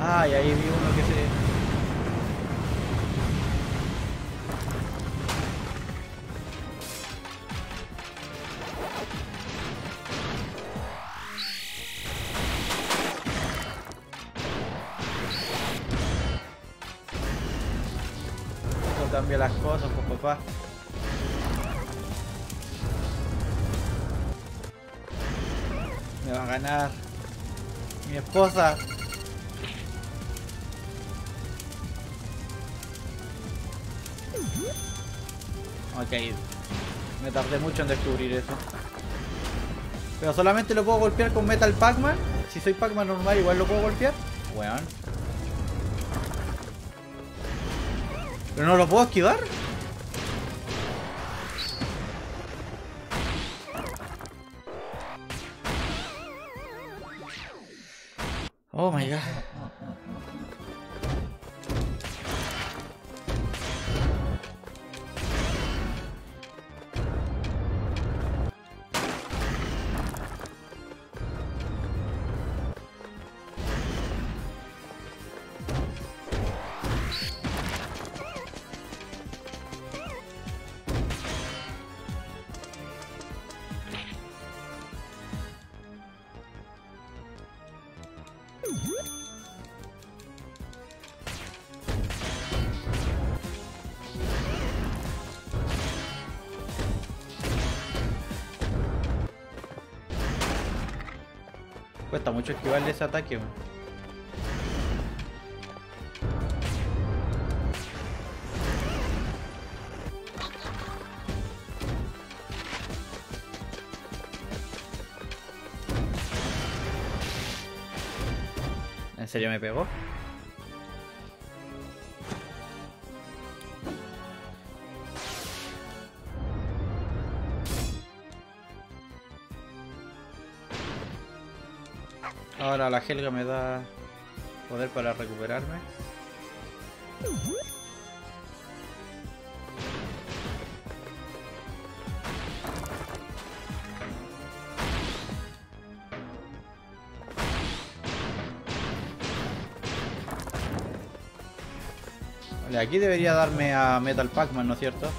Ah, y ahí vi uno que se... esposa. Ok, me tardé mucho en descubrir eso. Pero solamente lo puedo golpear con Metal Pac-Man. Si soy Pac-Man normal, igual lo puedo golpear. Weón. ¿Pero no lo puedo esquivar? Mucho esquivarle ese ataque. ¿En serio me pegó? Ahora la Helga me da poder para recuperarme. Vale, aquí debería darme a Metal Pac-Man, ¿no es cierto?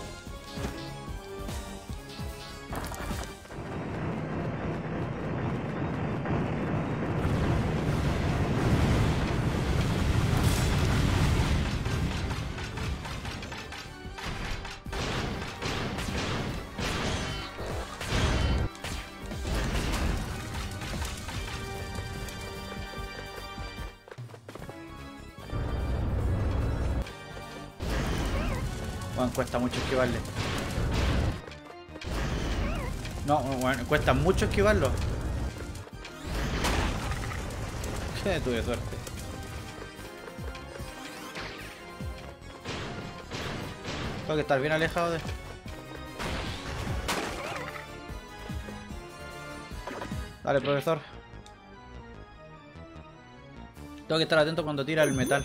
Cuesta mucho esquivarle. No, bueno, cuesta mucho esquivarlo. Que tuve suerte. Tengo que estar bien alejado de... Dale, profesor. Tengo que estar atento cuando tira el metal.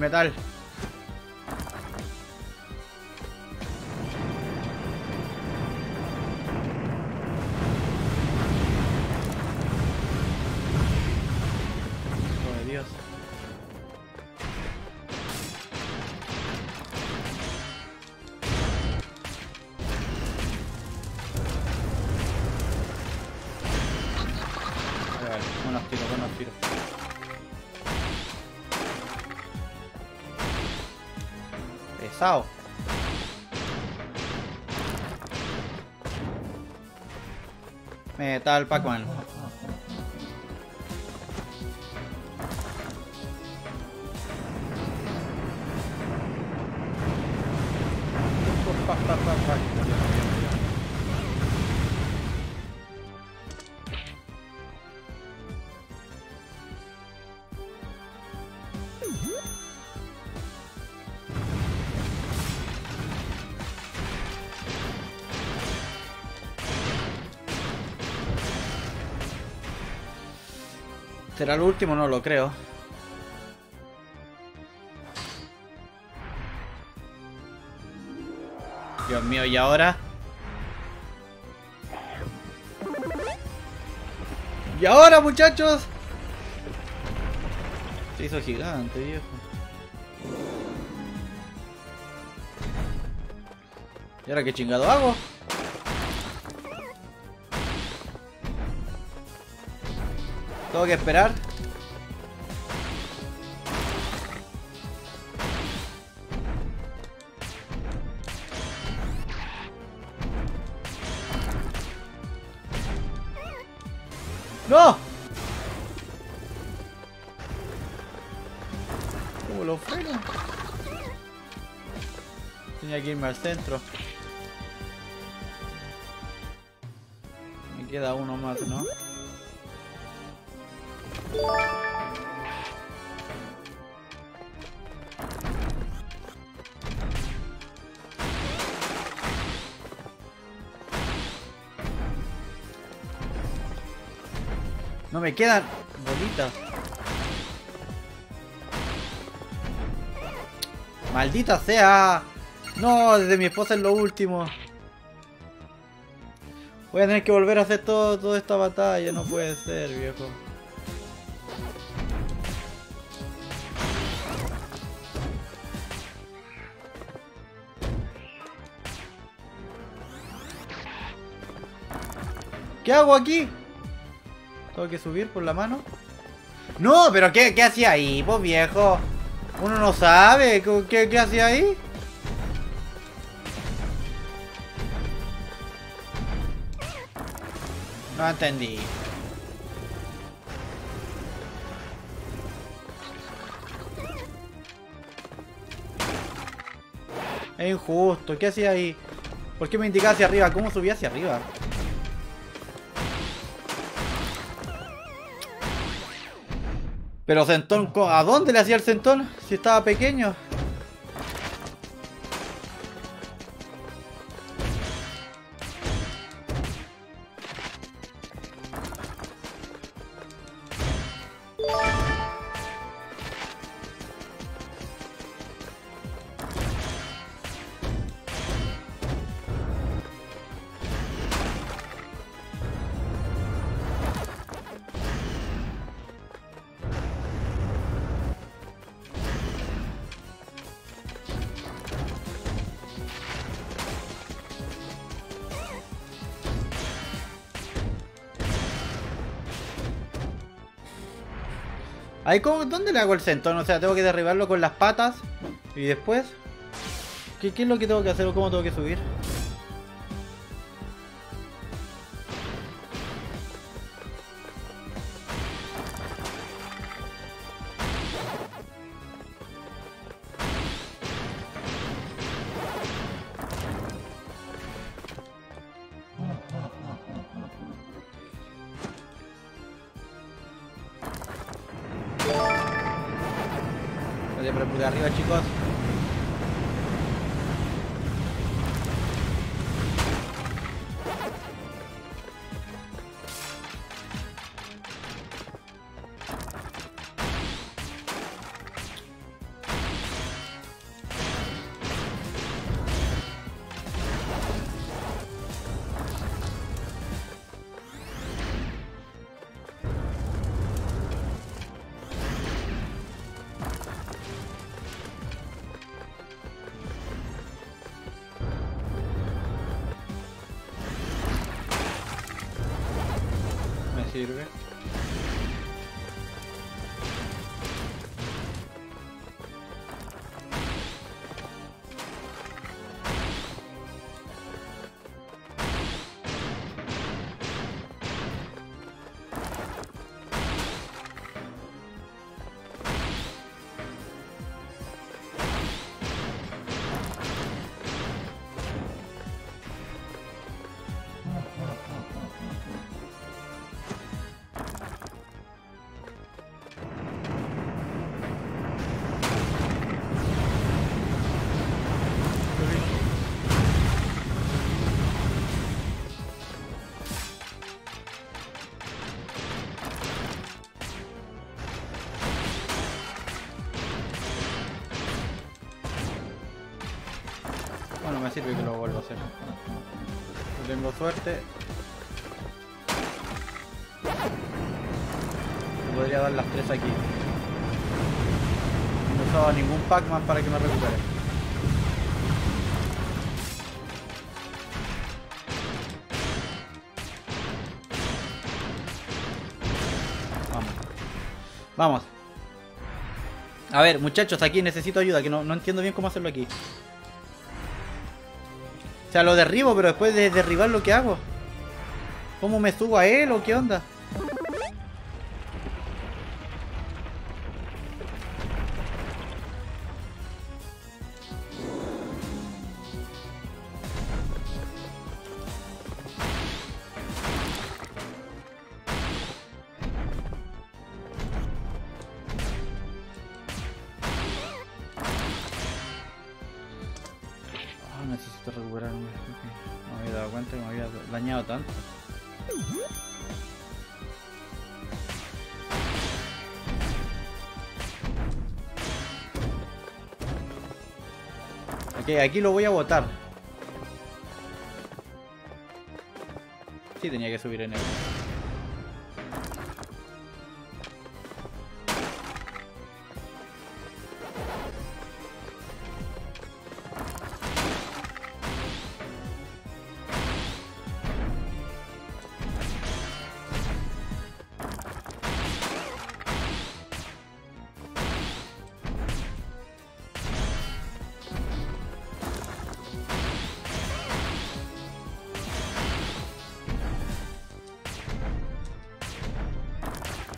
Metal. ¿Será el último? No lo creo. Dios mío, ¿y ahora? ¿Y ahora, muchachos? Se hizo gigante, viejo. ¿Y ahora qué chingado hago? Tengo que esperar. ¡No! ¿Cómo lo freno? Tenía que irme al centro. Me queda uno más, ¿no? Quedan bolitas. Maldita sea. No, desde mi esposa es lo último. Voy a tener que volver a hacer todo, toda esta batalla. No puede ser, viejo. ¿Qué hago aquí? ¿Tengo que subir por la mano? No, pero ¿qué, qué hacía ahí, pues viejo? Uno no sabe. ¿Qué, qué hacía ahí? No entendí. Es injusto. ¿Qué hacía ahí? ¿Por qué me indicaba hacia arriba? ¿Cómo subía hacia arriba? Pero Centón, ¿a dónde le hacía el Centón? Si estaba pequeño. Ahí cómo, ¿Dónde le hago el centón? O sea, tengo que derribarlo con las patas. Y después... ¿Qué, qué es lo que tengo que hacer o cómo tengo que subir? A ver, muchachos, aquí necesito ayuda, que no, no entiendo bien cómo hacerlo aquí. O sea, lo derribo, pero después de derribar lo que hago. ¿Cómo me subo a él o qué onda? Dañado tanto. Ok, aquí lo voy a botar. Sí, tenía que subir en él.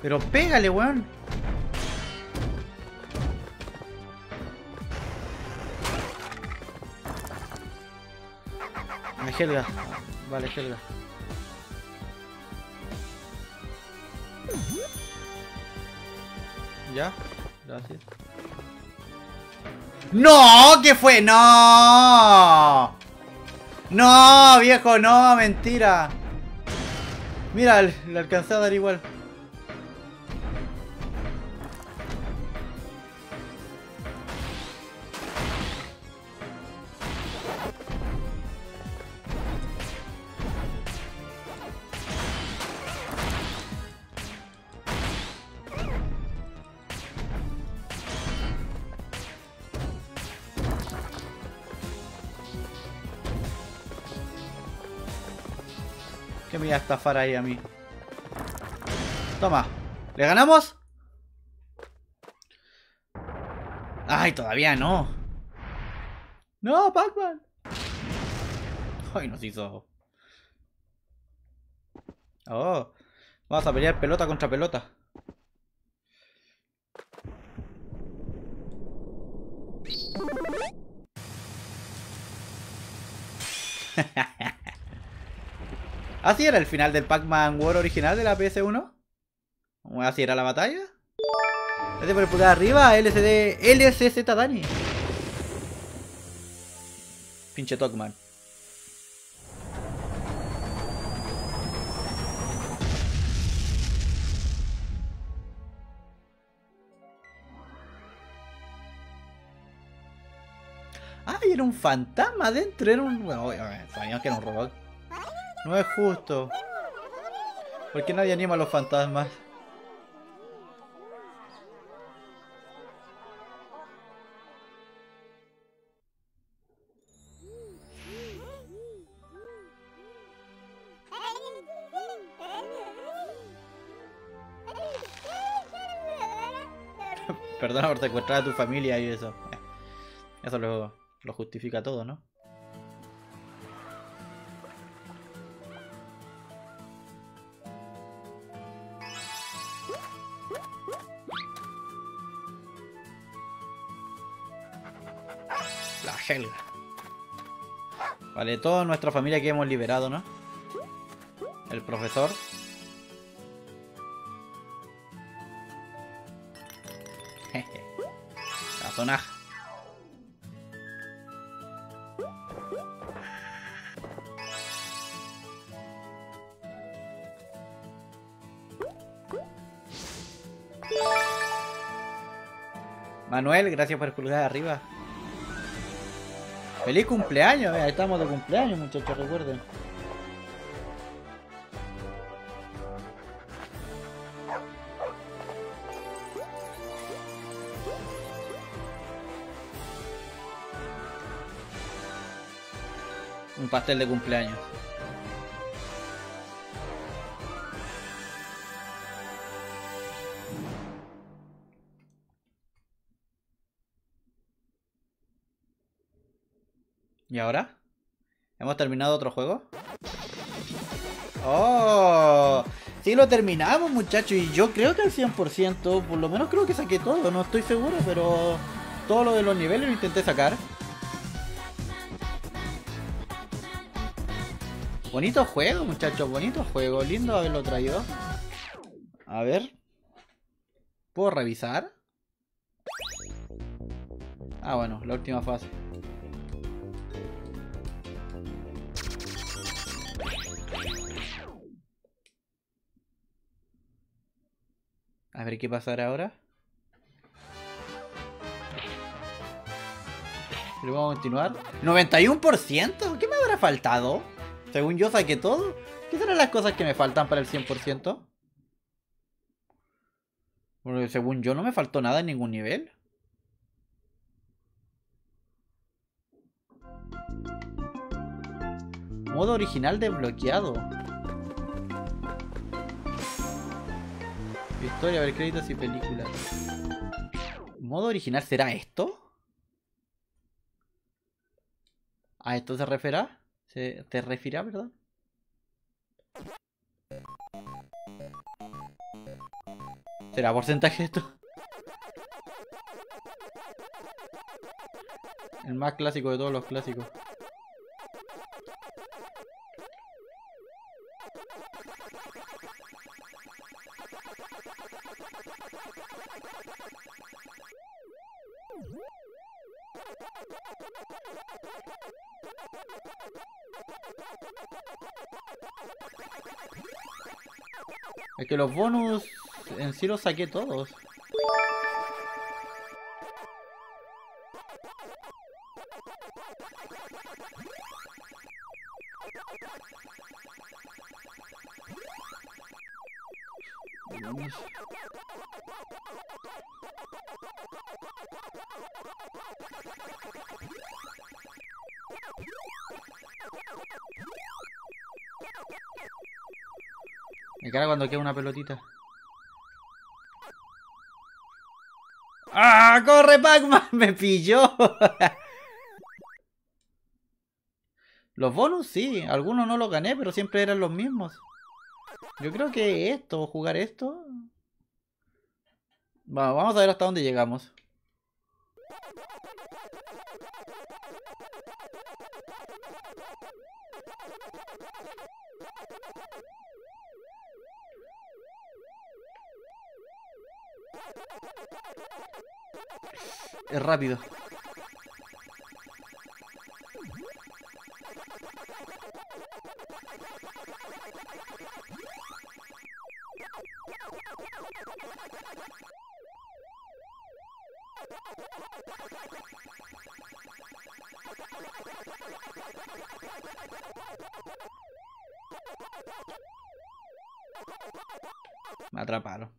Pero pégale, weón. Ay, Helga. Vale, Helga. ¿Ya? Gracias. ¡No! ¿Qué fue? ¡No! ¡No, viejo! ¡No! ¡Mentira! Mira, le le alcancé a dar igual. Estafar ahí a mí. Toma. ¿Le ganamos? Ay, todavía no. No, Pac-Man. Ay, nos hizo. Oh. Vamos a pelear pelota contra pelota. ¿Así era el final del Pac-Man War original de la PS1? ¿O ¿Así era la batalla? Gracias por el pulgar arriba, LCD, LCZ Dani. Pinche Tocman. ¡Ay, era un fantasma adentro! Era un... Bueno, sabíamos que era un robot. No es justo. ¿Por qué nadie anima a los fantasmas? Perdona por secuestrar a tu familia y eso. Eso lo justifica todo, ¿no? Vale, toda nuestra familia que hemos liberado, ¿no? El profesor. Jeje. La zonaja. Manuel, gracias por pulgar de arriba. Feliz cumpleaños, eh. estamos de cumpleaños muchachos, recuerden. Un pastel de cumpleaños. ¿Hemos terminado otro juego? ¡Oh! Sí lo terminamos, muchachos. Y yo creo que al 100%, por lo menos creo que saqué todo. No estoy seguro, pero todo lo de los niveles lo intenté sacar. Bonito juego, muchachos. Bonito juego. Lindo haberlo traído. A ver. ¿Puedo revisar? Ah, bueno, la última fase. A ver qué pasará ahora. Pero vamos a continuar. ¿91%? ¿Qué me habrá faltado? Según yo saqué todo. ¿Qué serán las cosas que me faltan para el 100%? Porque según yo no me faltó nada en ningún nivel. Modo original desbloqueado. Historia, ver créditos y películas. ¿Modo original será esto? ¿A esto se referá? ¿Se te refiere, verdad? ¿Será porcentaje esto? El más clásico de todos los clásicos. Es que los bonus en sí los saqué todos. Me cara cuando queda una pelotita. ¡Ah! ¡Corre, Pac-Man! ¡Me pilló! los bonus sí, algunos no los gané, pero siempre eran los mismos. Yo creo que esto, jugar esto. vamos a ver hasta dónde llegamos. Es rápido. Me atraparon.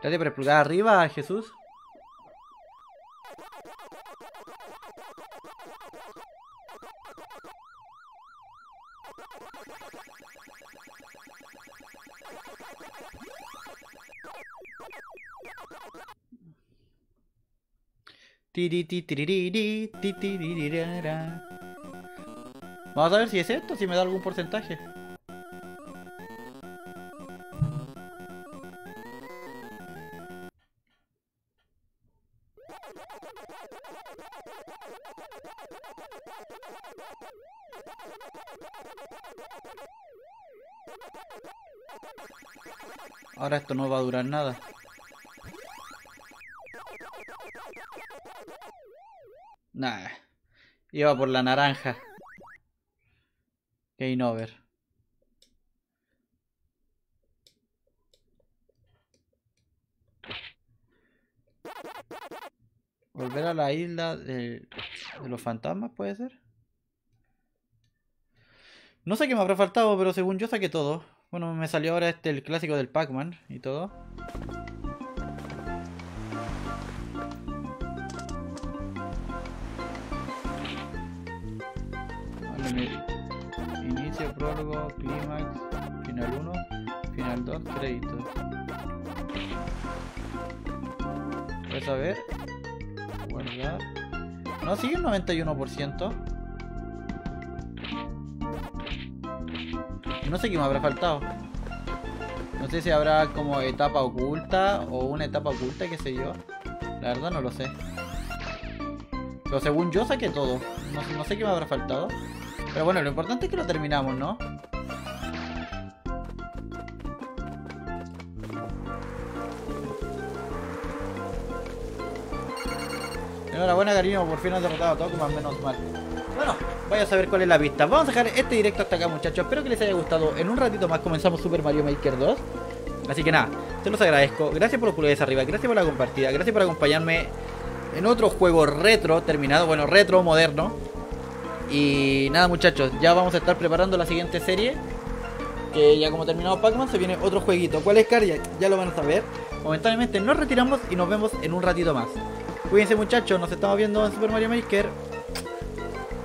Gracias por explotar arriba, Jesús. Vamos a ver si es esto, si me da algún porcentaje. Esto no va a durar nada. Nah. Iba por la naranja. Game over. Volver a la isla de, de los fantasmas, ¿puede ser? No sé qué me habrá faltado, pero según yo saqué todo. Bueno, me salió ahora este el clásico del Pac-Man y todo. Inicio, prólogo, clímax, final 1, final 2, créditos. Puedes a ver. Guardar. No, sigue el 91%. No sé qué me habrá faltado. No sé si habrá como etapa oculta o una etapa oculta, qué sé yo. La verdad no lo sé. Pero según yo saqué todo. No, no sé qué me habrá faltado. Pero bueno, lo importante es que lo terminamos, ¿no? Enhorabuena, cariño, por fin has derrotado a más menos mal. Bueno, vaya a saber cuál es la pista. Vamos a dejar este directo hasta acá, muchachos. Espero que les haya gustado. En un ratito más comenzamos Super Mario Maker 2. Así que nada, se los agradezco. Gracias por los pulgares arriba, gracias por la compartida, gracias por acompañarme en otro juego retro terminado. Bueno, retro, moderno. Y nada, muchachos, ya vamos a estar preparando la siguiente serie. Que ya como terminado Pac-Man, se viene otro jueguito. ¿Cuál es, Car? Ya, ya lo van a saber. Momentáneamente nos retiramos y nos vemos en un ratito más. Cuídense muchachos, nos estamos viendo en Super Mario Maker.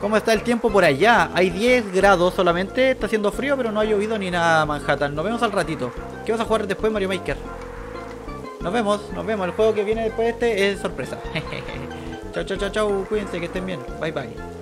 ¿Cómo está el tiempo por allá? Hay 10 grados solamente, está haciendo frío, pero no ha llovido ni nada Manhattan. Nos vemos al ratito. ¿Qué vas a jugar después Mario Maker? Nos vemos, nos vemos. El juego que viene después de este es sorpresa. chao, chao, chao, chao. Cuídense, que estén bien. Bye, bye.